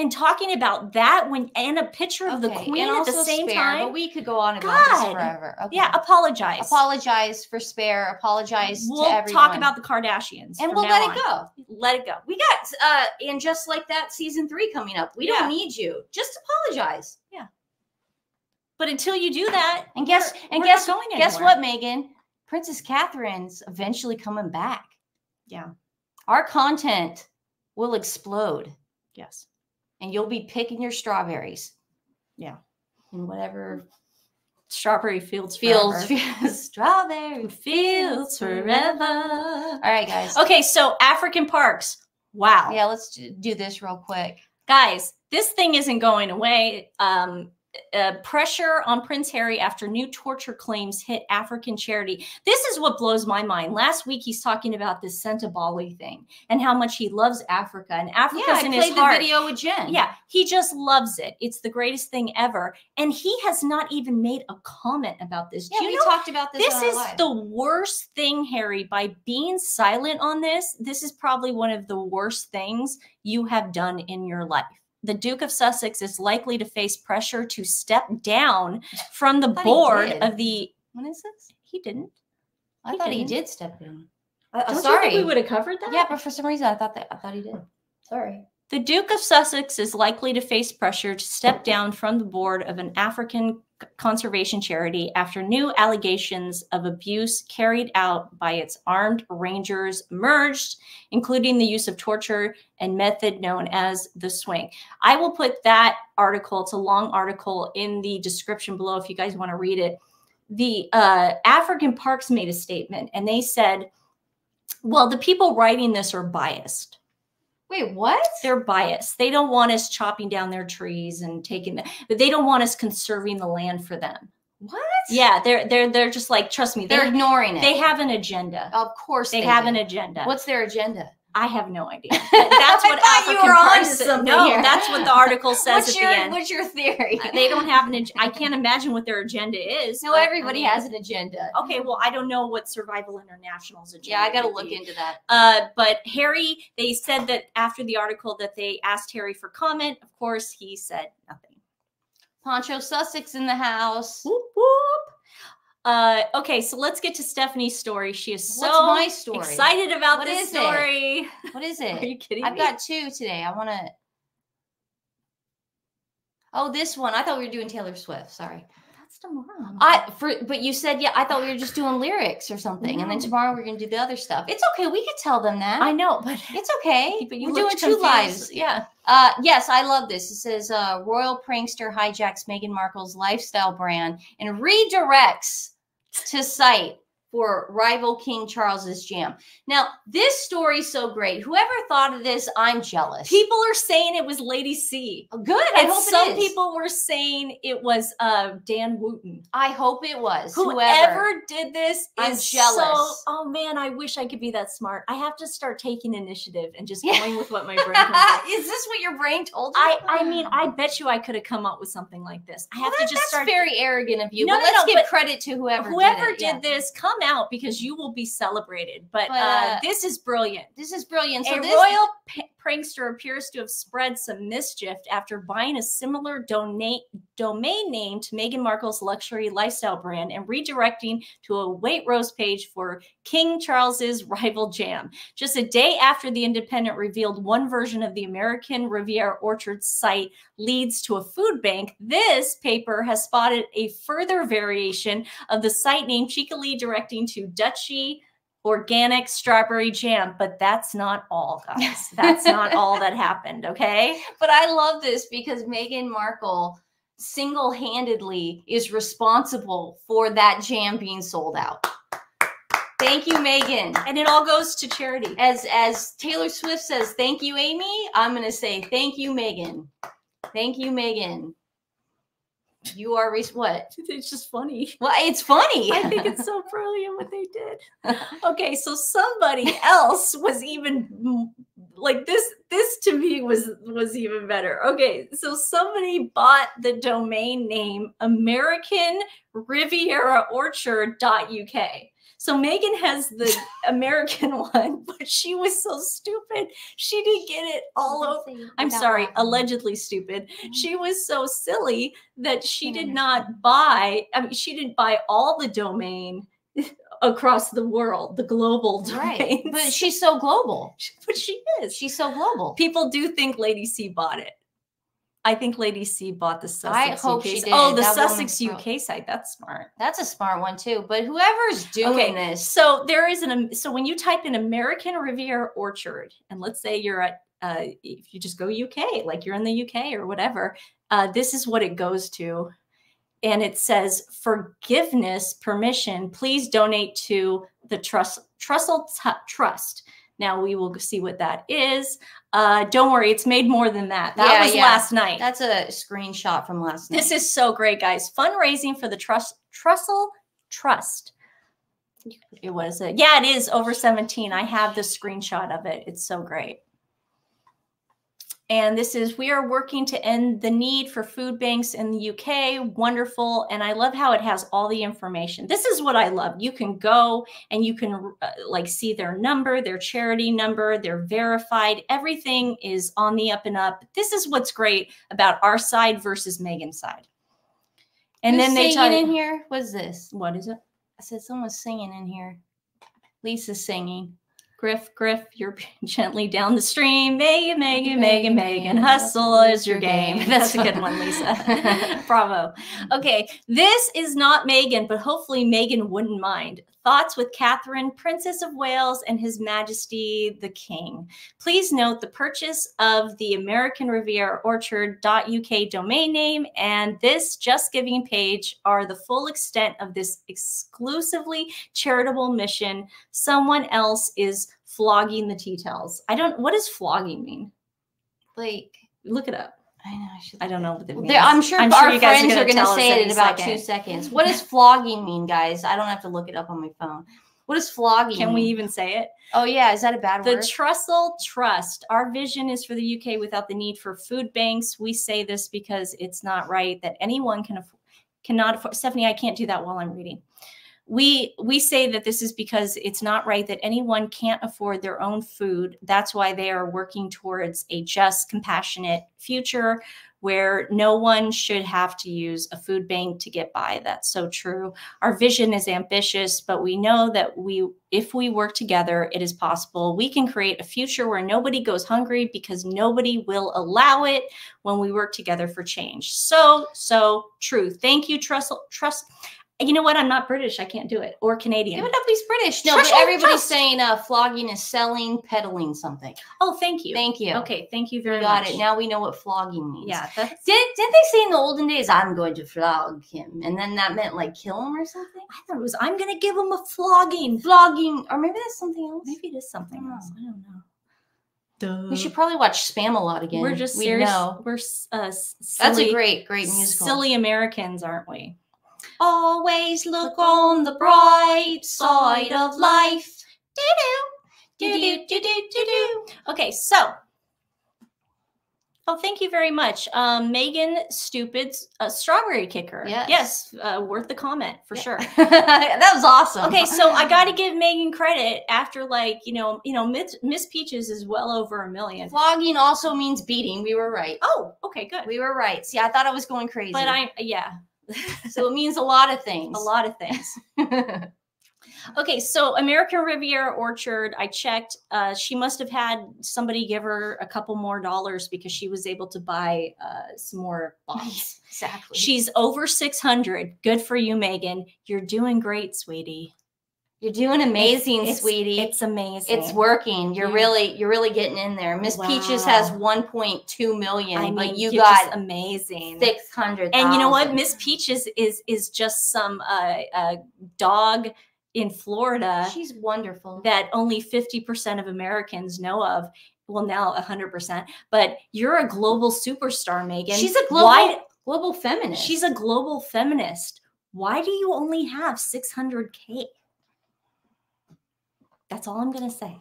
and talking about that when and a picture of the queen and at the same spare, time. But we could go on about this forever. Okay. Yeah, apologize. apologize for spare. Apologize We'll to everyone. talk about the Kardashians and we'll let on. it go. Let it go. We got uh and just like that season three coming up. We Yeah. don't need you. Just apologize. Yeah. But until you do that, And guess we're- and we're guess going guess what, Meghan? Princess Catherine's eventually coming back. Yeah. Our content will explode Yes. And you'll be picking your strawberries. Yeah. In whatever Strawberry fields fields strawberry fields forever. All right, guys. Okay, so African parks. Wow. Yeah, let's do do this real quick. Guys, this thing isn't going away. Um uh, pressure on Prince Harry after new torture claims hit African charity. This is what blows my mind. Last week, he's talking about this Sentebale thing and how much he loves Africa and Africa's yeah, I in played his the heart. video with Jen. Yeah, he just loves it. It's the greatest thing ever, and he has not even made a comment about this. Yeah, you we know talked about this. this is live. the worst thing, Harry. By being silent on this, this is probably one of the worst things you have done in your life. The Duke of Sussex is likely to face pressure to step down from the board of the. When is this? He didn't. I He thought he didn't. did step down. I, Don't you sorry. think we would have covered that? yeah, but for some reason I thought that I thought he did. Sorry. The Duke of Sussex is likely to face pressure to step down from the board of an African conservation charity after new allegations of abuse carried out by its armed rangers emerged, including the use of torture and method known as the swing. I will put that article, it's a long article, in the description below if you guys want to read it. The uh, African Parks made a statement and they said, well, the people writing this are biased Wait, what? they're biased. They don't want us chopping down their trees and taking the, but they don't want us conserving the land for them. What? Yeah, they're they're they're just like trust me. They're They ignoring it. they have an agenda. of course They have do. an agenda. What's their agenda? I have no idea. That's what I thought you African were onto Parks said. something No, here. that's what the article says What's at your the end. What's your theory? Uh, they don't have an. I can't imagine what their agenda is. No, but, I everybody mean- has an agenda. Okay, well, I don't know what Survival International's agenda. Yeah, I got to look be. into that. Uh, but Harry, they said that after the article that they asked Harry for comment. Of course, he said nothing. Poncho Sussex in the house. Whoop whoop. Uh, okay, so let's get to Stephanie's story. She is so What's my story? excited about What this is it? story. What is it? Are you kidding me? I've me? got two today. I want to. Oh, this one. I thought we were doing Taylor Swift. Sorry. I for but you said yeah. I thought we were just doing lyrics or something, and then tomorrow we're gonna do the other stuff. It's okay. We could tell them that. I know, but It's okay. but you we're doing looked two lives. Yeah. Uh, yes, I love this. It says uh, royal prankster hijacks Meghan Markle's lifestyle brand and redirects to site for rival King Charles's jam. Now, this story's so great. Whoever thought of this, I'm jealous. People are saying it was Lady C. Good. I And hope some it is. people were saying it was uh, Dan Wootton. I hope it was. Whoever Whoever. did this I'm is jealous. So, oh man, I wish I could be that smart. I have to start taking initiative and just going with what my brain is this what your brain told you? I, I mean, I bet you I could have come up with something like this. I have Well, to just that's start. very arrogant of you. No, but no, let's no, give credit to whoever. Whoever did, it. did Yeah. this, come out because you will be celebrated. But, But, uh, uh, this is brilliant. This is brilliant. So a this, royal prankster appears to have spread some mischief after buying a similar donate domain name to Meghan Markle's luxury lifestyle brand and redirecting to a Waitrose page for King Charles's rival jam. Just a day after the Independent revealed one version of the American Riviera Orchard site leads to a food bank, this paper has spotted a further variation of the site name cheekily directing to Duchy organic strawberry jam. But that's not all, guys. That's not all that happened. Okay. But I love this because Meghan Markle single handedly is responsible for that jam being sold out. Thank you, Meghan. And it all goes to charity. As as Taylor Swift says, thank you, Amy. I'm gonna say thank you, Meghan. Thank you, Meghan. You are res- what? It's just funny. Well, it's funny. I think it's so brilliant what they did. Okay, so somebody else was even like this. This to me was was even better. Okay, so somebody bought the domain name American Riviera Orchard.uk. So Meghan has the American one, but she was so stupid. She didn't get it all over. I'm sorry, allegedly stupid. She was so silly that she did not buy, I mean, she didn't buy all the domain across the world, the global Right. But she's so global. but she is. She's so global. People do think Lady C bought it. I think Lady C bought the Sussex I hope UK. she did. Oh, the That Sussex UK site. That's smart. That's a smart one too. But whoever's doing Okay, this, So there is an so when you type in American Riviera Orchard, and let's say you're at uh, if you just go UK, like you're in the UK or whatever, uh, this is what it goes to, and it says forgiveness permission. Please donate to the Trust Trussell Trust. Now we will see what that is. Uh, don't worry, it's made more than that. That Yeah, was yeah. last night. That's a screenshot from last night. This is so great, guys. Fundraising for the Trust Trussell Trust. It was it? Yeah, it is over 17. I have the screenshot of it. It's so great. And this is we are working to end the need for food banks in the UK. Wonderful. And I love how it has all the information. This is what I love. You can go and you can uh, like see their number, their charity number, they're verified. Everything is on the up and up. This is what's great about our side versus Meghan's side. And Who's then they singing in here. What is this? what is it? I said someone's singing in here. Lisa's singing. Griff, Griff, you're gently down the stream. Meghan, Meghan, Meghan, Meghan, hustle is your is your game. game. That's a good one, Lisa. Bravo. Okay, this is not Meghan, but hopefully Meghan wouldn't mind. Thoughts with Catherine, Princess of Wales, and His Majesty the King. Please note the purchase of the American Riviera Orchard.uk domain name and this JustGiving page are the full extent of this exclusively charitable mission. Someone else is flogging the details. I don't, what does flogging mean? Like, Look it up. I know. I should. I don't know what it means. I'm sure I'm our you guys friends are going to say it in about second. two seconds. What does flogging mean, guys? I don't have to look it up on my phone. What does flogging Can we even say it? Oh, yeah. Is that a bad The word? Trussell Trust. Our vision is for the UK without the need for food banks. We say this because it's not right that anyone can afford, cannot afford. Stephanie, I can't do that while I'm reading. We we say that this is because it's not right that anyone can't afford their own food. That's why they are working towards a just, compassionate future where no one should have to use a food bank to get by. That's so true. Our vision is ambitious, but we know that we if we work together, it is possible. We can create a future where nobody goes hungry because nobody will allow it when we work together for change. So, so true. Thank you, Trust. Trust. You know what? I'm not British. I can't do it. Or Canadian. Give it up. He's British. No, Trust- but everybody's trust. saying uh, flogging is selling, peddling something. Oh, thank you. Thank you. Okay, thank you very got much. Got it. Now we know what flogging means. yeah, that's, Did, didn't they say in the olden days, I'm going to flog him? And then that meant like kill him or something? I thought it was. I'm gonna give him a flogging. Flogging, or maybe that's something else. Maybe it is something Oh. else. I don't know. Duh. We should probably watch Spamalot again. We're just we serious. know. We're uh, s- That's a great, great musical. silly Americans, aren't we? Always look on the bright side of life. Do-do-do-do-do-do. Okay, so. Oh, thank you very much. Um, Meghan Stupid, uh, strawberry kicker. Yes. Yes, uh, worth the comment for Yeah. sure. that was awesome. Okay, so I got to give Meghan credit after like you know you know Miss, Miss Peaches is well over a million. flogging also means beating. We were right. Oh, okay, good. We were right. See, I thought I was going crazy. But I yeah, so it means a lot of things. a lot of things. Okay, so American Riviera Orchard, I checked. Uh, she must have had somebody give her a couple more dollars because she was able to buy uh, some more bottles. exactly. She's over 600. Good for you, Meghan. You're doing great, sweetie. You're doing amazing, It's- sweetie. It's amazing. It's working. You're Yeah. really, you're really getting in there. Miss Peaches has 1.2 million, I mean, but you got amazing. 600. and you know what? Miss Peaches is is just some uh, uh, dog in Florida. She's wonderful. that only 50% of Americans know of. Well, now 100%. But you're a global superstar, Meghan. She's a global, Why, global feminist. she's a global feminist. Why do you only have 600K? That's all I'm going to say.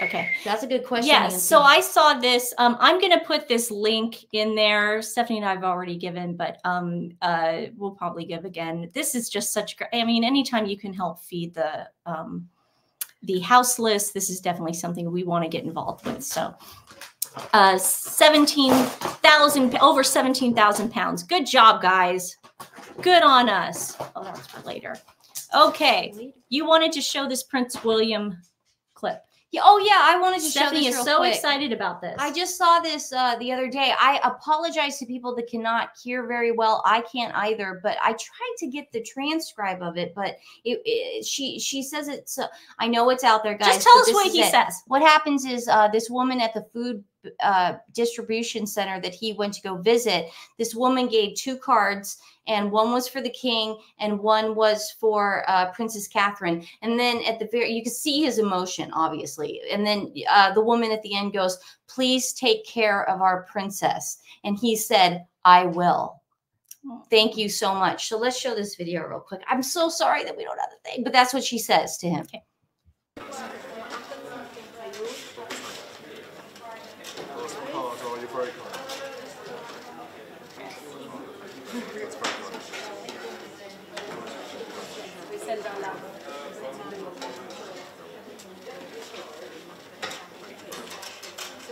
Okay. That's a good question. Yes. Nancy. So I saw this. Um, I'm going to put this link in there. Stephanie and I've already given, but um, uh, we'll probably give again. This is just such. I mean, anytime you can help feed the um, the houseless, this is definitely something we want to get involved with. So, uh, seventeen thousand over seventeen thousand pounds. Good job, guys. Good on us. Oh, that's for later. Okay, you wanted to show this Prince William clip. Yeah, oh yeah, I wanted to Stephanie show this is real so quick. excited about this. I just saw this uh, the other day. I apologize to people that cannot hear very well. I can't either, but I tried to get the transcribe of it. But it, it- she she says it's. Uh, I know it's out there, guys. just tell us what he it. says. What happens is uh, this woman at the food uh, distribution center that he went to go visit, this woman gave two cards, and one was for the king, and one was for uh, Princess Catherine. And then at the very, you could see his emotion, obviously. And then uh, the woman at the end goes, "Please take care of our princess." And he said, "I will." Thank you so much. So let's show this video real quick. I'm so sorry that we don't have the thing, but that's what she says to him. Okay.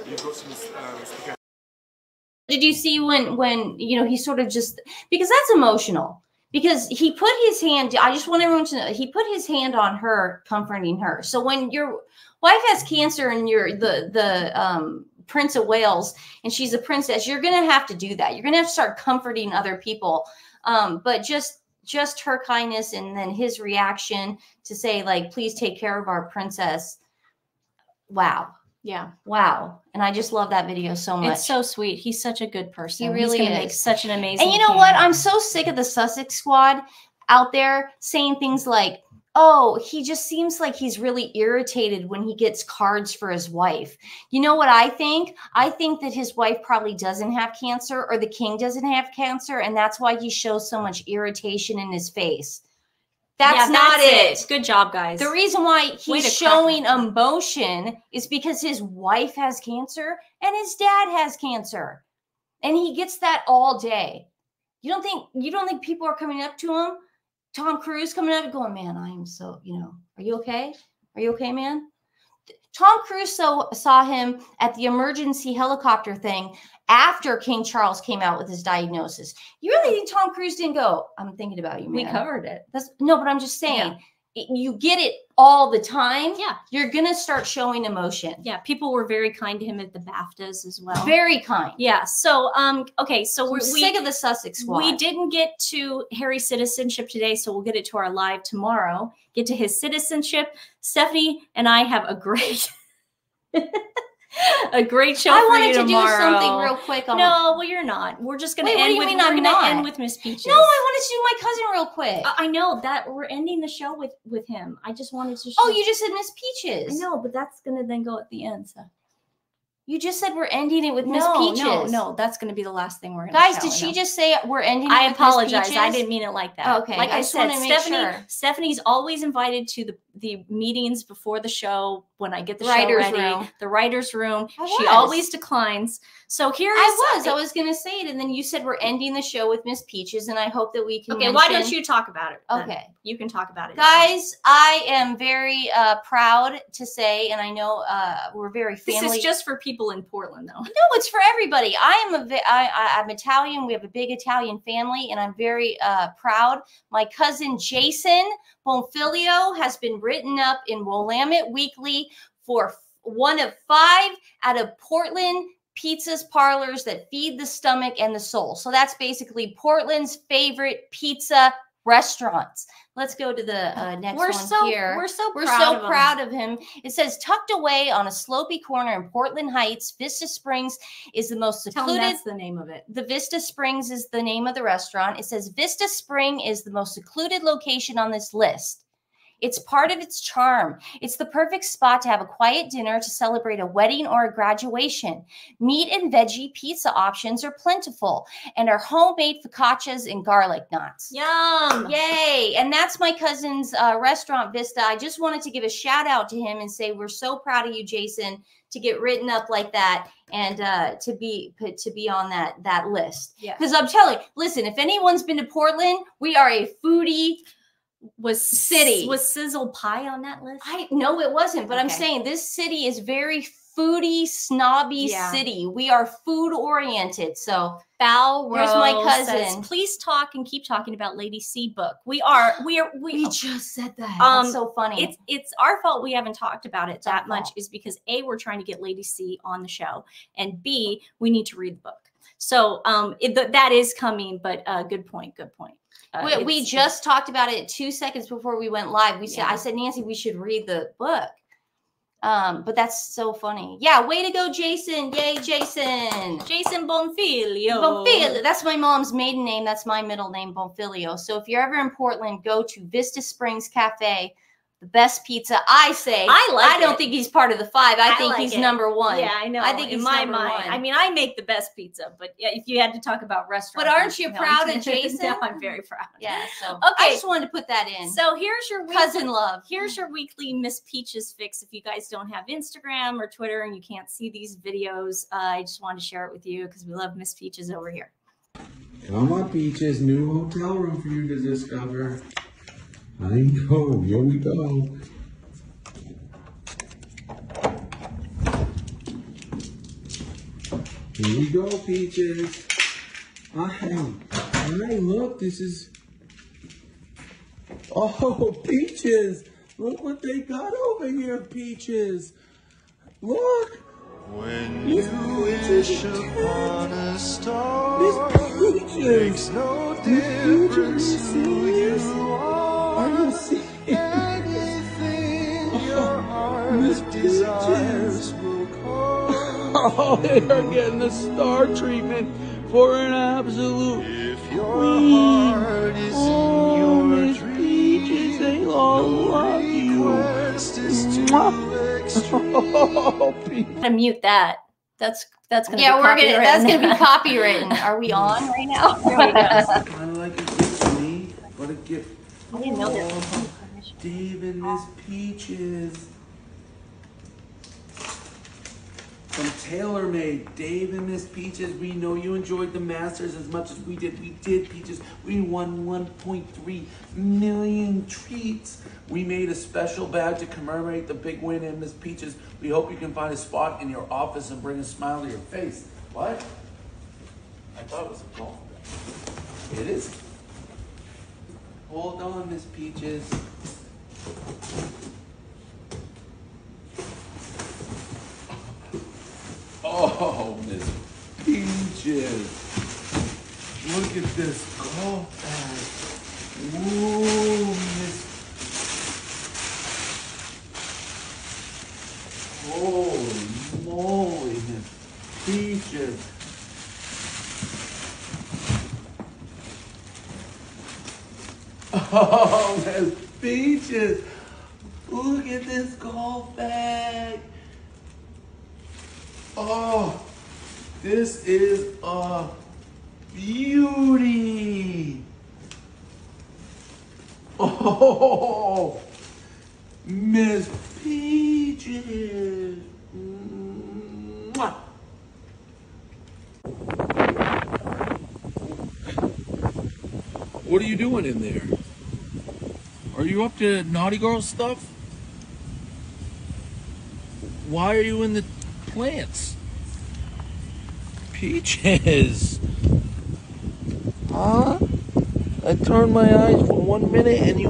You've Did you see when when you know he sort of just because that's emotional because he put his hand I just want everyone to know he put his hand on her comforting her. So when your wife has cancer and you're the the um Prince of Wales and she's a princess, you're going to have to do that. You're going to have to start comforting other people. Um but just just her kindness and then his reaction to say like please take care of our princess. Wow. Yeah. Wow. And I just love that video so much. It's so sweet. He's such a good person. He really He's is. such an amazing. And you know king. what? I'm so sick of the Sussex squad out there saying things like, oh, he just seems like he's really irritated when he gets cards for his wife. You know what I think? I think that his wife probably doesn't have cancer or the king doesn't have cancer. And that's why he shows so much irritation in his face. That's Yeah, not that's it. Good job, guys. The reason why he's showing emotion is because his wife has cancer and his dad has cancer. And he gets that all day. You don't think you don't think people are coming up to him? Tom Cruise coming up and going, "Man, I am so, you know, are you okay? Are you okay, man?" Tom Cruise so, saw him at the emergency helicopter thing after King Charles came out with his diagnosis. You really think Tom Cruise didn't go, "I'm thinking about you, man." we covered it. That's no, but I'm just saying, it- you get it all the time. Yeah. You're gonna start showing emotion. Yeah, people were very kind to him at the BAFTAs as well. Very kind. yeah. So, um, okay, so We're we're, sick of the Sussex squad. we didn't get to Harry's citizenship today, so we'll get it to our live tomorrow. Get to his citizenship. Stephanie and I have a great, a great show I wanted to do something real quick. On No, well, you're not. We're just gonna Wait, what do end you with mean I'm not? end with Miss Peaches. No, I wanted to do my cousin real quick. I I know that we're ending the show with with him. I just wanted to. Oh, show oh, you just said Miss Peaches. I know, but that's gonna then go at the end. So You just said we're ending it with Miss no, Peaches. no, no, that's gonna be the last thing we're gonna. Guys, did she just say we're ending? I it with Miss apologize. I didn't mean it like that. Okay, Like I I, said, Stephanie. sure. Stephanie's always invited to the the meetings before the show when I get the Writers' show ready. room. The writers' room. She always declines. So here is. I was. I was gonna say it, and then you said we're ending the show with Miss Peaches, and I hope that we can. Okay, why don't you talk about it? then? Okay. you can talk about it, Guys, I am very uh, proud to say, and I know uh, we're very This is just for people in Portland, though. no, it's for everybody. I am a, I, I, I'm Italian. We have a big Italian family, and I'm very uh, proud. My cousin Jason Bonfilio has been written up in Willamette Weekly for one of five out of Portland pizzas parlors that feed the stomach and the soul. So that's basically Portland's favorite pizza restaurants. Let's go to the uh, next we're one so here. we're so We're proud so of proud of him. It says tucked away on a slopey corner in Portland Heights, Vista Springs is the most secluded. that's the name of it. The Vista Springs is the name of the restaurant. It says Vista Spring is the most secluded location on this list. It's part of its charm. It's the perfect spot to have a quiet dinner to celebrate a wedding or a graduation. Meat and veggie pizza options are plentiful, and our homemade focaccias and garlic knots. Yum. Yay! And that's my cousin's uh, restaurant, Vista. I just wanted to give a shout out to him and say we're so proud of you, Jason, to get written up like that and uh, to be put to be on that that list. Yeah. Because I'm telling you, listen, if anyone's been to Portland, we are a foodie. Was City. was Sizzle Pie on that list? I know it wasn't, but I'm saying this city is very foodie, snobby Yeah. city. We are food oriented. So Val Here's my cousin. says, Please talk and keep talking about Lady C book. We are we are we, we just said that. Um, That's so funny. it's it's our fault we haven't talked about it our that much fault. is because A, we're trying to get Lady C on the show, and B, we need to read the book. So um it, th- that is coming, but uh good point, good point. Uh, we, we just talked about it two seconds before we went live. We said, Yeah. I said, Nancy, we should read the book. Um, but that's so funny. Yeah, way to go, Jason. Yay, Jason. Jason Bonfilio. Bonfilio. That's my mom's maiden name. That's my middle name, Bonfilio. So if you're ever in Portland, go to Vista Springs Cafe. The best pizza, I say. I like I don't it. think he's part of the five. I, I think like he's it. number one. Yeah, I know. I think in he's my mind. one. I mean, I make the best pizza, but yeah, if you had to talk about restaurants, But aren't you proud of Jason? no, I'm very proud. Yeah. So okay, I just wanted to put that in. So here's your weekly, cousin love. Here's your weekly Miss Peaches fix. If you guys don't have Instagram or Twitter and you can't see these videos, uh, I just wanted to share it with you because we love Miss Peaches over here. Come on, Peaches, new hotel room for you to discover. I know, here we go. Here we go, Peaches. Hi, hi, look, this is. Oh, Peaches! Look what they got over here, Peaches! Look! When Miss you wish is upon a star, Peaches! makes no difference who you are. You? Anything your Oh, heart desires will come. Oh, they are getting the star treatment for an absolute If your queen. heart is Oh, your Miss Peaches, they all love you. request is Mwah. too extreme. Oh, Peaches. I'm gonna mute that. That's that's gonna Yeah, be we're gonna. That's gonna be copywritten. copywritten. Are we on right now? There we go. Like a gift to me, but a gift. I didn't know there Dave and Miss Peaches. From TaylorMade, Dave and Miss Peaches, we know you enjoyed the Masters as much as we did. We did, Peaches. We won 1.3 million treats. We made a special badge to commemorate the big win in Miss Peaches. We hope you can find a spot in your office and bring a smile to your face. What? I thought it was a golf bag. It is. Hold on, Miss Peaches. Oh, Miss Peaches. Look at this golf bag. Whoa, Miss. Holy moly, Miss Peaches. Oh, Miss Peaches. Look at this golf bag. Oh, this is a beauty. Oh, Miss Peaches. Mwah. What are you doing in there? Are you up to naughty girl stuff? Why are you in the plants? Peaches. Huh? I turned my eyes for one minute and you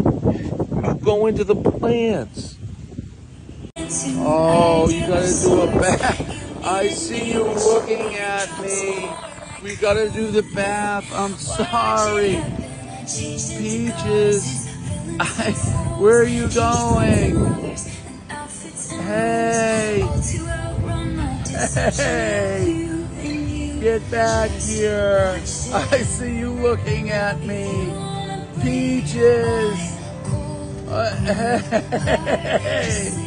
you go into the plants. Oh, you gotta do a bath. I see you looking at me. We gotta do the bath. I'm sorry. Peaches. I, where are you going? Hey. Hey. Get back here. I see you looking at me. Peaches. Uh, hey.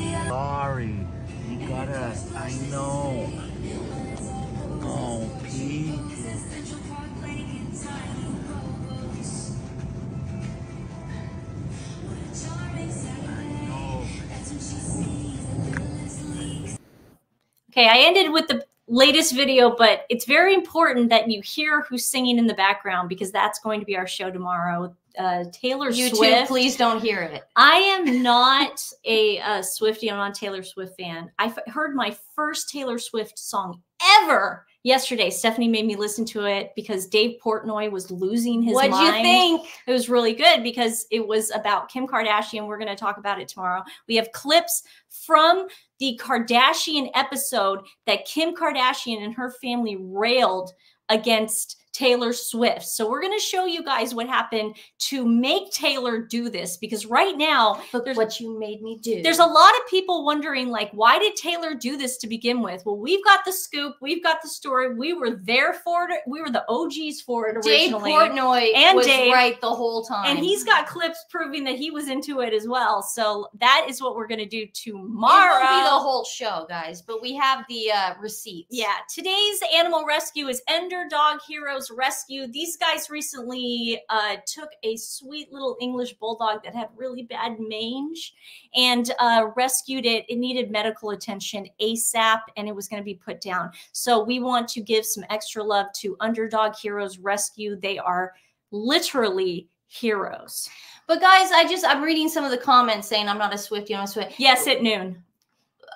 Okay, I ended with the latest video, but it's very important that you hear who's singing in the background because that's going to be our show tomorrow. Uh, Taylor YouTube, Swift. please don't hear it. I am not a, uh Swiftie. I'm not a Taylor Swift fan. I f- heard my first Taylor Swift song However, yesterday Stephanie made me listen to it because Dave Portnoy was losing his What'd you think? It was really good because it was about Kim Kardashian. We're going to talk about it tomorrow. We have clips from the Kardashian episode that Kim Kardashian and her family railed against Taylor Swift. So we're going to show you guys what happened to make Taylor do this because right now Look what you made me do. there's a lot of people wondering like why did Taylor do this to begin with? Well, we've got the scoop, we've got the story. We were there for it. We were the OGs for it originally. Dave. Portnoy And was Dave. right the whole time. and he's got clips proving that he was into it as well. So that is what we're going to do It tomorrow. won't be the whole show, guys, but we have the uh, receipts. Yeah, today's animal rescue is Underdog Heroes Rescue. These guys recently uh, took a sweet little English bulldog that had really bad mange and uh, rescued it. It needed medical attention ASAP and it was going to be put down. So we want to give some extra love to Underdog Heroes Rescue. They are literally heroes. But guys, I just I'm reading some of the comments saying I'm not a Swifty, I'm a Swift. Yes, at noon.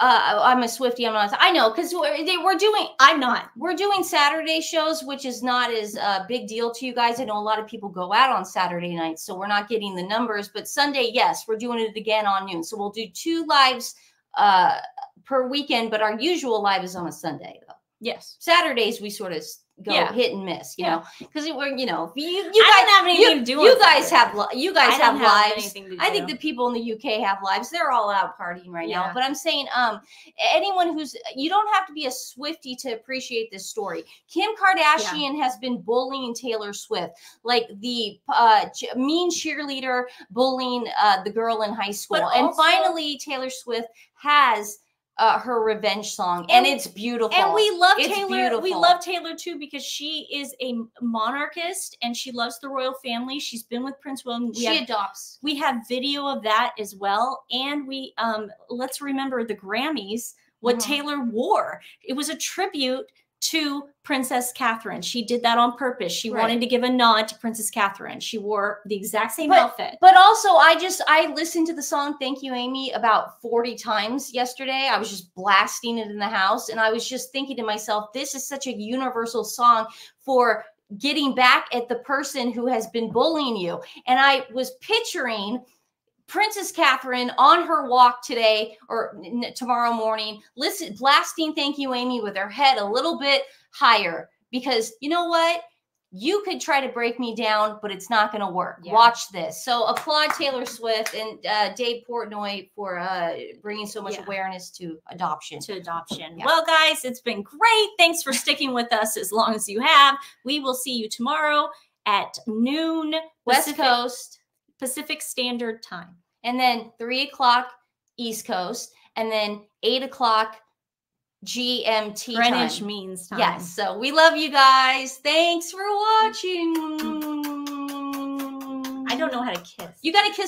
Uh, I'm a Swifty, I'm not. A, I know because we're, they- we're doing I'm not. we're doing Saturday shows, which is not as uh, big deal to you guys. I know a lot of people go out on Saturday nights, so we're not getting the numbers. But Sunday, yes, we're doing it again on noon. So we'll do two lives uh, per weekend, but our usual live is on a Sunday. Though Yes. Saturdays we sort of go Yeah. hit and miss, you Yeah. know, because we're you know you you guys have anything you, to do you guys have li- you guys have have lives. I think the people in the UK have lives. They're all out partying right now. But I'm saying, um, anyone who's you don't have to be a Swifty to appreciate this story. Kim Kardashian has been bullying Taylor Swift, like the uh, mean cheerleader bullying uh, the girl in high school. And finally, Taylor Swift has uh, her revenge song, and, And- it's beautiful. And we love It's Taylor. We love Taylor too because she is a monarchist and she loves the royal family. She's been with Prince William. We she have, adopts. we have video of that as well. And we um let's remember the Grammys, what Mhm. Taylor wore. It was a tribute to Princess Catherine. She did that on purpose. She Right. wanted to give a nod to Princess Catherine. She wore the exact same But- outfit. But also, I just I listened to the song "Thank You, Amy" about forty times yesterday. I was just blasting it in the house, and I was just thinking to myself, "This is such a universal song for getting back at the person who has been bullying you." And I was picturing Princess Catherine on her walk today or tomorrow morning, listen, blasting "Thank You, Amy" with her head a little bit higher because you know what. You could try to break me down, but it's not going to work. Yeah. Watch this. So applaud Taylor Swift and uh, Dave Portnoy for uh, bringing so much Yeah. awareness to adoption. to adoption. Yeah. Well, guys, it's been great. Thanks for sticking with us as long as you have. We will see you tomorrow at noon West Pacific, Coast, Pacific Standard Time. and then three o'clock East Coast, and then eight o'clock GMT Greenwich time. means time. Yes. So we love you guys. Thanks for mm. watching. I don't know how to kiss. You got to kiss.